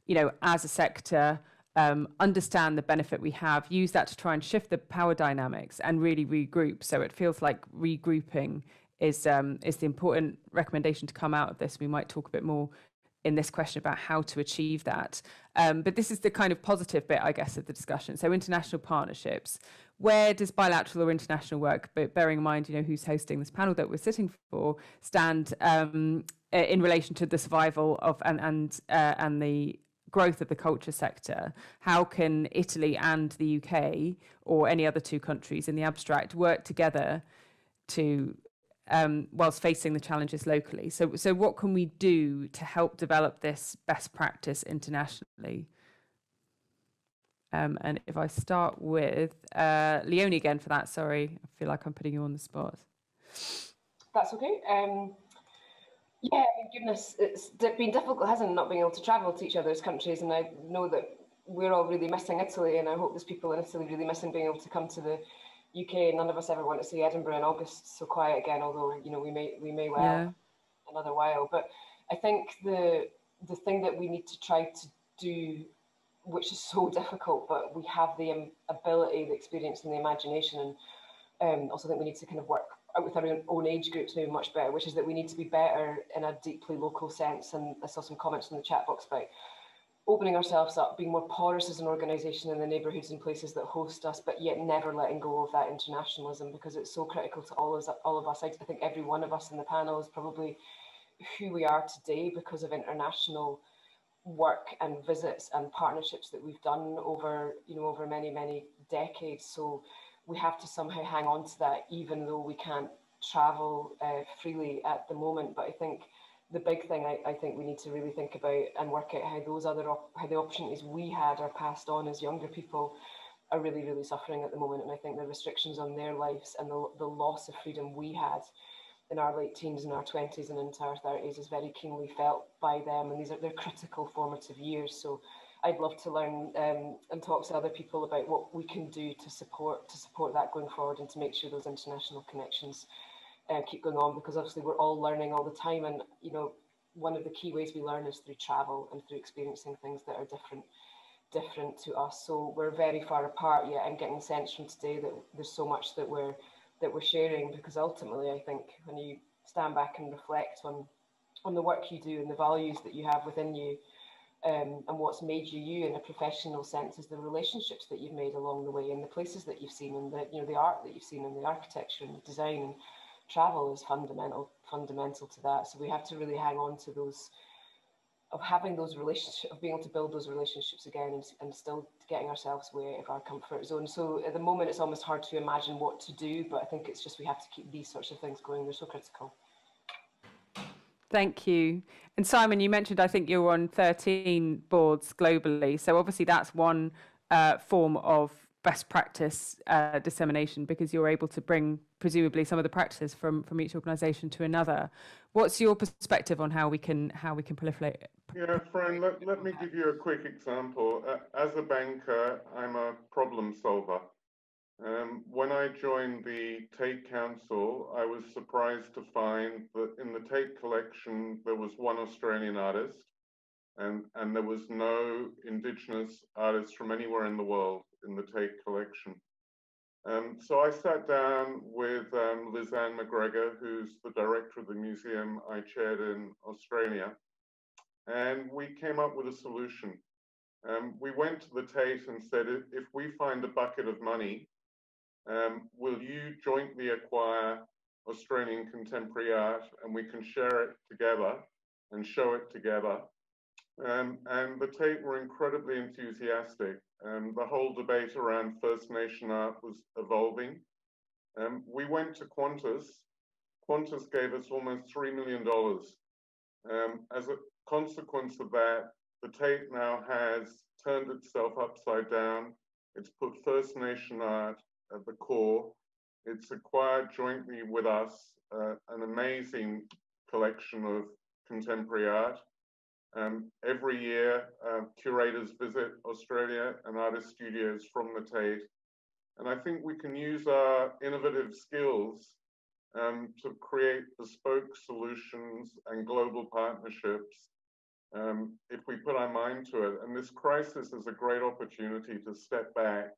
you know, as a sector, um, understand the benefit we have, use that to try and shift the power dynamics and really regroup. So it feels like regrouping is um, is the important recommendation to come out of this. We might talk a bit more in this question about how to achieve that. Um, but this is the kind of positive bit, I guess, of the discussion. So international partnerships. Where does bilateral or international work, but bearing in mind, you know, who's hosting this panel that we're sitting for, stand um, in relation to the survival of and and uh, and the growth of the culture sector? How can Italy and the UK or any other two countries in the abstract work together to um, whilst facing the challenges locally. So, so what can we do to help develop this best practice internationally? Um, and if I start with uh, Leonie again for that, sorry, I feel like I'm putting you on the spot. That's okay. Um, yeah, goodness, it's been difficult, hasn't it, not being able to travel to each other's countries? And I know that we're all really missing Italy, and I hope there's people in Italy really missing being able to come to the UK, none of us ever want to see Edinburgh in August so quiet again. Although you know we may we may well yeah. another while. But I think the the thing that we need to try to do, which is so [LAUGHS] difficult, but we have the ability, the experience, and the imagination, and um, also think we need to kind of work with our own, own age groups maybe much better, which is that we need to be better in a deeply local sense. And I saw some comments in the chat box about opening ourselves up, being more porous as an organisation in the neighbourhoods and places that host us, but yet never letting go of that internationalism because it's so critical to all of us. All of us. I think every one of us in the panel is probably who we are today because of international work and visits and partnerships that we've done over you know over many many decades. So we have to somehow hang on to that, even though we can't travel uh, freely at the moment. But I think the big thing I, I think we need to really think about and work out how those other op- how the opportunities we had are passed on as younger people are really really suffering at the moment. And I think the restrictions on their lives and the, the loss of freedom we had in our late teens and our 20s and into our 30s is very keenly felt by them. And these are their critical formative years. So I'd love to learn um, and talk to other people about what we can do to support to support that going forward and to make sure those international connections uh, keep going on because obviously we're all learning all the time. And you know one of the key ways we learn is through travel and through experiencing things that are different different to us. So we're very far apart yet. I'm getting the sense from today that there's so much that we're that we're sharing because ultimately i think when you stand back and reflect on on the work you do and the values that you have within you um, and what's made you you in a professional sense is the relationships that you've made along the way and the places that you've seen and the you know the art that you've seen and the architecture and the design and travel is fundamental fundamental to that. So we have to really hang on to those of having those relationships, of being able to build those relationships again and, and still getting ourselves way out of our comfort zone. So at the moment, it's almost hard to imagine what to do, but I think it's just we have to keep these sorts of things going. They're so critical. Thank you. And Simon, you mentioned I think you're on 13 boards globally. So obviously that's one uh, form of best practice uh, dissemination because you're able to bring presumably some of the practices from from each organization to another. What's your perspective on how we can how we can proliferate yeah Fran let, let me give you a quick example. Uh, as a banker i'm a problem solver. Um, when I joined the Tate Council, I was surprised to find that in the Tate collection, there was one Australian artist and, and there was no Indigenous artist from anywhere in the world in the Tate collection. Um, so I sat down with um, Lizanne Macgregor, who's the director of the museum I chaired in Australia, and we came up with a solution. Um, we went to the Tate and said, if, we find a bucket of money, um, will you jointly acquire Australian contemporary art and we can share it together and show it together? Um, and the Tate were incredibly enthusiastic. Um, the whole debate around First Nation art was evolving. Um, we went to Qantas. Qantas gave us almost $3 million. Um, as a consequence of that, the Tate now has turned itself upside down. It's put First Nation art at the core. It's acquired jointly with us uh, an amazing collection of contemporary art. Um, every year, uh, curators visit Australia and artist studios from the Tate. And I think we can use our innovative skills um, to create bespoke solutions and global partnerships um, if we put our mind to it. And this crisis is a great opportunity to step back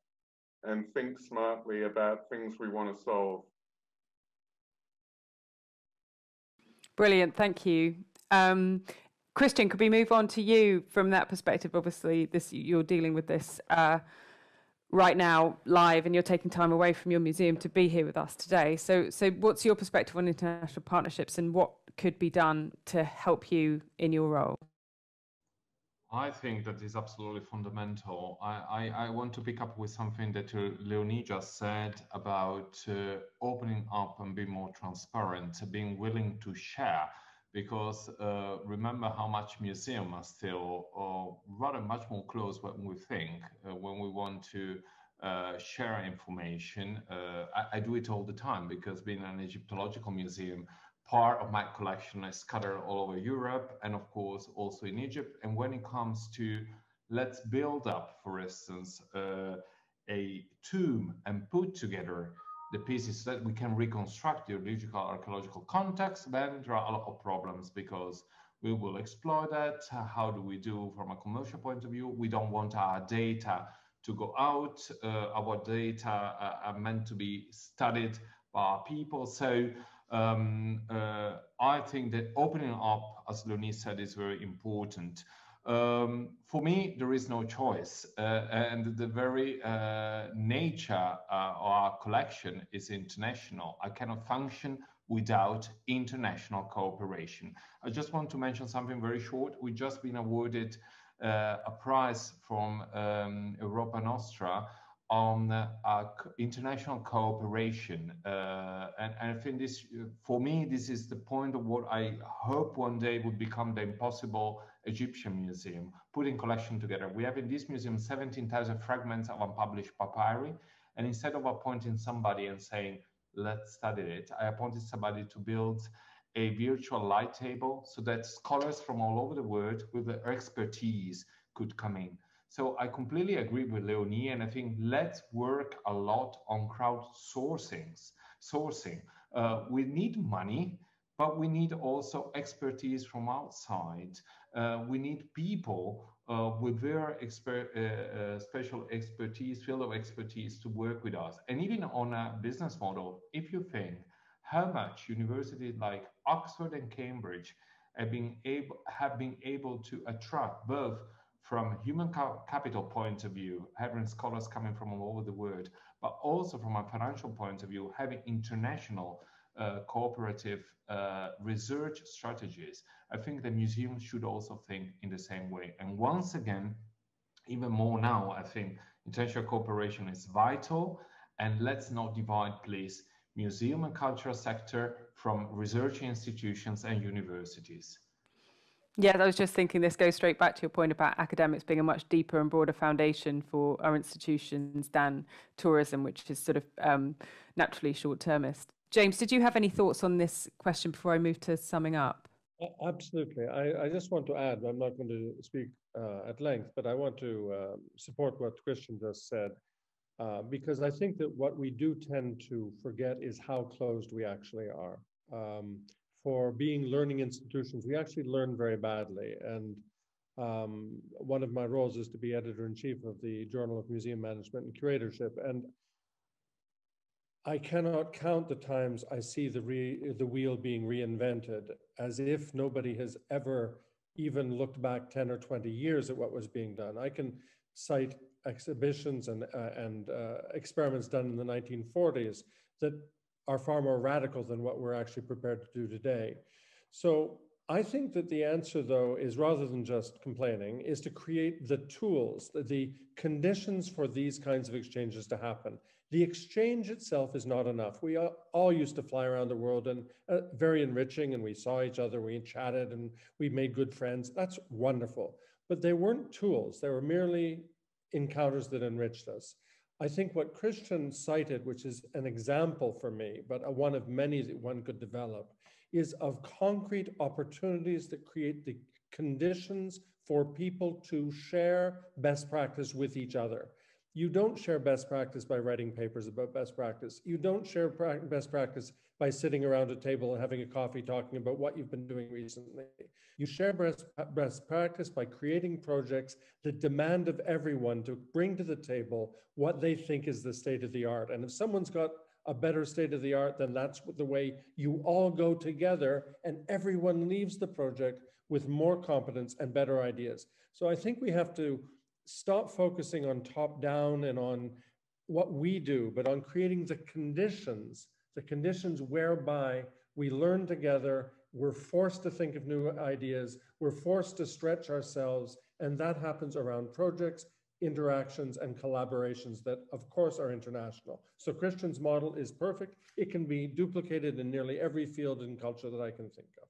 and think smartly about things we want to solve. Brilliant, thank you. Um, Christian, could we move on to you from that perspective? Obviously, this you're dealing with this uh, right now live, and you're taking time away from your museum to be here with us today. So, so what's your perspective on international partnerships, and what could be done to help you in your role? I think that is absolutely fundamental. I, I, I, want to pick up with something that uh, Leonie just said about uh, opening up and being more transparent, being willing to share. Because uh, remember how much museums are still uh, rather much more closed than we think uh, when we want to uh, share information. I, I do it all the time because being an Egyptological museum, part of my collection is scattered all over Europe and of course also in Egypt. And when it comes to let's build up, for instance, uh, a tomb and put together the pieces that we can reconstruct geological archaeological context, then there are a lot of problems because we will exploit that. How do we do from a commercial point of view? We don't want our data to go out. Uh, our data uh, are meant to be studied by our people. So um, uh, I think that opening up, as Leonie said, is very important. Um, for me, there is no choice. Uh, and the very uh, nature uh, of our collection is international. I cannot function without international cooperation. I just want to mention something very short. We've just been awarded uh, a prize from um, Europa Nostra on uh, international cooperation. Uh, and, and, I think this, for me, this is the point of what I hope one day would become the impossible Egyptian museum, putting collection together. We have in this museum 17,000 fragments of unpublished papyri. And instead of appointing somebody and saying, let's study it, I appointed somebody to build a virtual light table so that scholars from all over the world with their expertise could come in. So I completely agree with Leonie, and I think let's work a lot on crowdsourcing. Sourcing. Uh, we need money, but we need also expertise from outside. Uh, we need people uh, with their uh, uh, special expertise, field of expertise to work with us. And even on a business model, if you think how much universities like Oxford and Cambridge have been able, have been able to attract both from human capital point of view, having scholars coming from all over the world, but also from a financial point of view, having international uh, cooperative uh, research strategies, I think the museum should also think in the same way. And once again, even more now, I think international cooperation is vital. And let's not divide, please, museum and cultural sector from research institutions and universities. Yeah, I was just thinking this goes straight back to your point about academics being a much deeper and broader foundation for our institutions than tourism, which is sort of um, naturally short termist. James, did you have any thoughts on this question before I move to summing up? Absolutely. I, I just want to add, I'm not going to speak uh, at length, but I want to uh, support what Christian just said, uh, because I think that what we do tend to forget is how closed we actually are. Um, for being learning institutions, we actually learn very badly. And um, one of my roles is to be editor in chief of the Journal of Museum Management and Curatorship. And I cannot count the times I see the, re, the wheel being reinvented as if nobody has ever even looked back 10 or 20 years at what was being done. I can cite exhibitions and, uh, and uh, experiments done in the 1940s that are far more radical than what we're actually prepared to do today. So I think that the answer, though, is rather than just complaining, is to create the tools, the conditions for these kinds of exchanges to happen. The exchange itself is not enough. We all used to fly around the world and uh, very enriching, and we saw each other, we chatted, and we made good friends. That's wonderful. But they weren't tools, they were merely encounters that enriched us. I think what Christian cited, which is an example for me, but a one of many that one could develop, is of concrete opportunities that create the conditions for people to share best practice with each other. You don't share best practice by writing papers about best practice. You don't share pra best practice by sitting around a table and having a coffee talking about what you've been doing recently. You share best, best practice by creating projects that demand of everyone to bring to the table what they think is the state of the art. And if someone's got a better state of the art, then that's the way you all go together and everyone leaves the project with more competence and better ideas. So I think we have to stop focusing on top down and on what we do, but on creating the conditions, the conditions whereby we learn together, we're forced to think of new ideas, we're forced to stretch ourselves, and that happens around projects, interactions, and collaborations that, of course, are international. So Christian's model is perfect. It can be duplicated in nearly every field and culture that I can think of.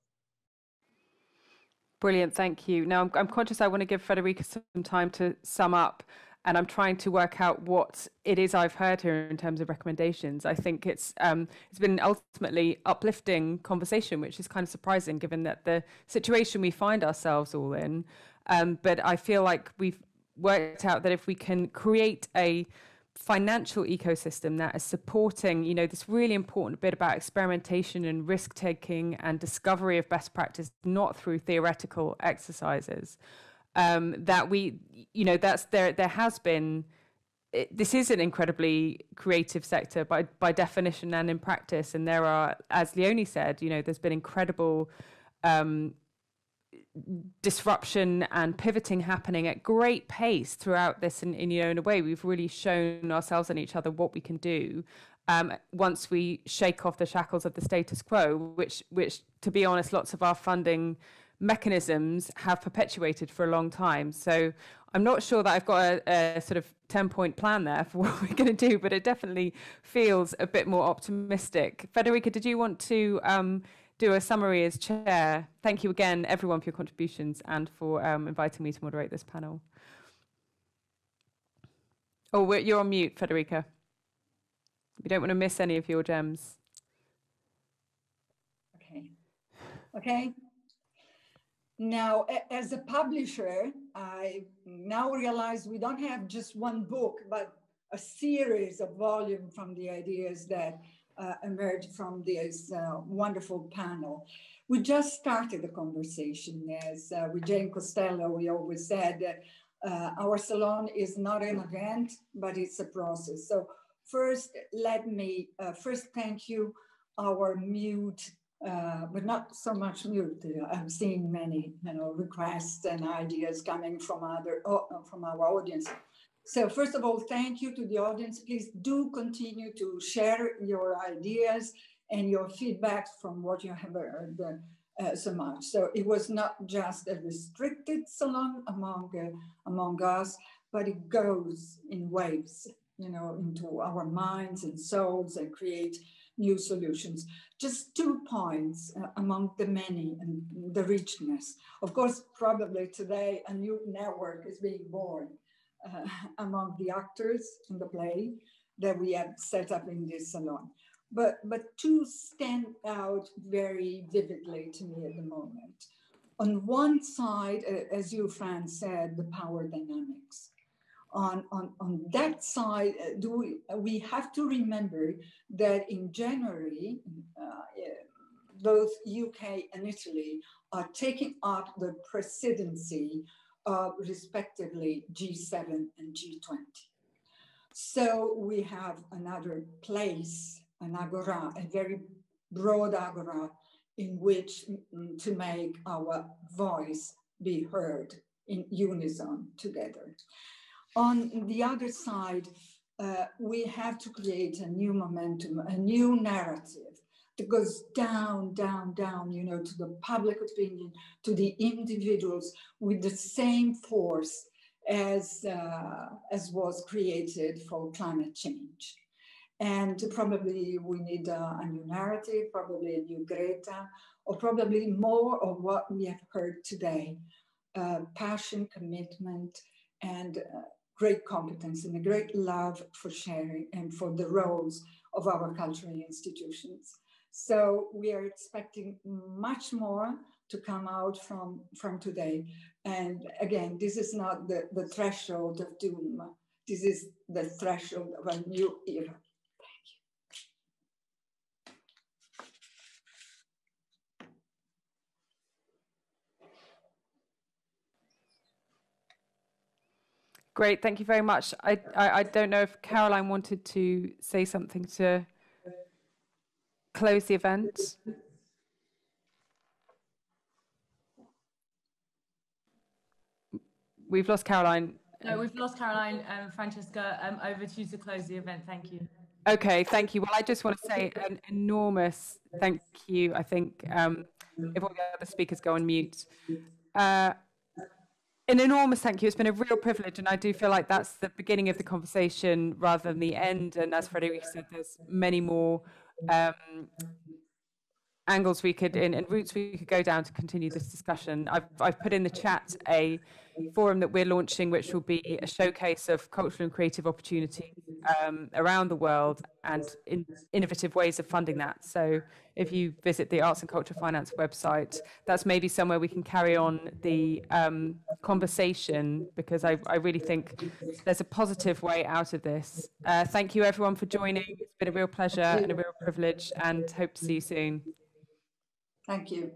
Brilliant, thank you. Now, I'm, I'm conscious I want to give Federica some time to sum up, and I'm trying to work out what it is I've heard here in terms of recommendations. I think it's um, it's been ultimately uplifting conversation, which is kind of surprising given that the situation we find ourselves all in. Um, but I feel like we've worked out that if we can create a financial ecosystem that is supporting, you know, this really important bit about experimentation and risk taking and discovery of best practice, not through theoretical exercises. Um, that we, you know, that's there. There has been. It, this is an incredibly creative sector by by definition and in practice, and there are, as Leonie said, you know, there's been incredible um, disruption and pivoting happening at great pace throughout this and in, you know in a way. We've really shown ourselves and each other what we can do um, once we shake off the shackles of the status quo which which to be honest lots of our funding mechanisms have perpetuated for a long time. So i'm not sure that i've got a, a sort of 10 point plan there for [LAUGHS] what we're going to do but it definitely feels a bit more optimistic. Federica did you want to um, do a summary as chair. Thank you again, everyone, for your contributions and for um, inviting me to moderate this panel. Oh, you're on mute, Federica. We don't want to miss any of your gems. Okay. Okay. Now, as a publisher, I now realize we don't have just one book, but a series of volume from the ideas that uh, emerged from this uh, wonderful panel. We just started the conversation as uh, with Jane Costello, we always said that uh, our salon is not an event, but it's a process. So first, let me uh, first thank you, our mute uh, but not so much mute. I'm seeing many, you know, requests and ideas coming from other from our audience. So first of all, thank you to the audience. Please do continue to share your ideas and your feedback from what you have heard uh, so much. So it was not just a restricted salon among, uh, among us, but it goes in waves, you know, into our minds and souls and create new solutions. Just two points uh, among the many and the richness. Of course, probably today a new network is being born uh, [LAUGHS] among the actors in the play that we have set up in this salon. But, but two stand out very vividly to me at the moment. On one side, as you, Fran, said, the power dynamics. On, on, on that side, uh, do we, we have to remember that in January, uh, both UK and Italy are taking up the presidency of respectively G7 and G20. So we have another place, an agora, a very broad agora in which mm, to make our voice be heard in unison together. On the other side, uh, we have to create a new momentum, a new narrative that goes down, down, down, you know, to the public opinion, to the individuals with the same force as, uh, as was created for climate change. And probably we need a, a new narrative, probably a new Greta, or probably more of what we have heard today, uh, passion, commitment, and uh, great competence and a great love for sharing and for the roles of our cultural institutions. So we are expecting much more to come out from, from today. And again, this is not the, the threshold of doom. This is the threshold of a new era. Great, thank you very much. I, I, I, don't know if Caroline wanted to say something to close the event. We've lost Caroline. No, we've lost Caroline. Um, Francesca, um, over to you to close the event. Thank you. Okay, thank you. Well, I just want to say an enormous thank you. I think um, if all the other speakers go on mute. Uh, an enormous thank you. It's been a real privilege, and I do feel like that's the beginning of the conversation rather than the end. And as Federica said, there's many more um, angles we could in and routes we could go down to continue this discussion. I've, I've put in the chat a forum that we're launching, which will be a showcase of cultural and creative opportunity um, around the world and in innovative ways of funding that. So if you visit the Arts and Culture Finance website, that's maybe somewhere we can carry on the um, conversation because I, I, really think there's a positive way out of this. Uh, thank you everyone for joining. It's been a real pleasure and a real privilege and hope to see you soon. Thank you.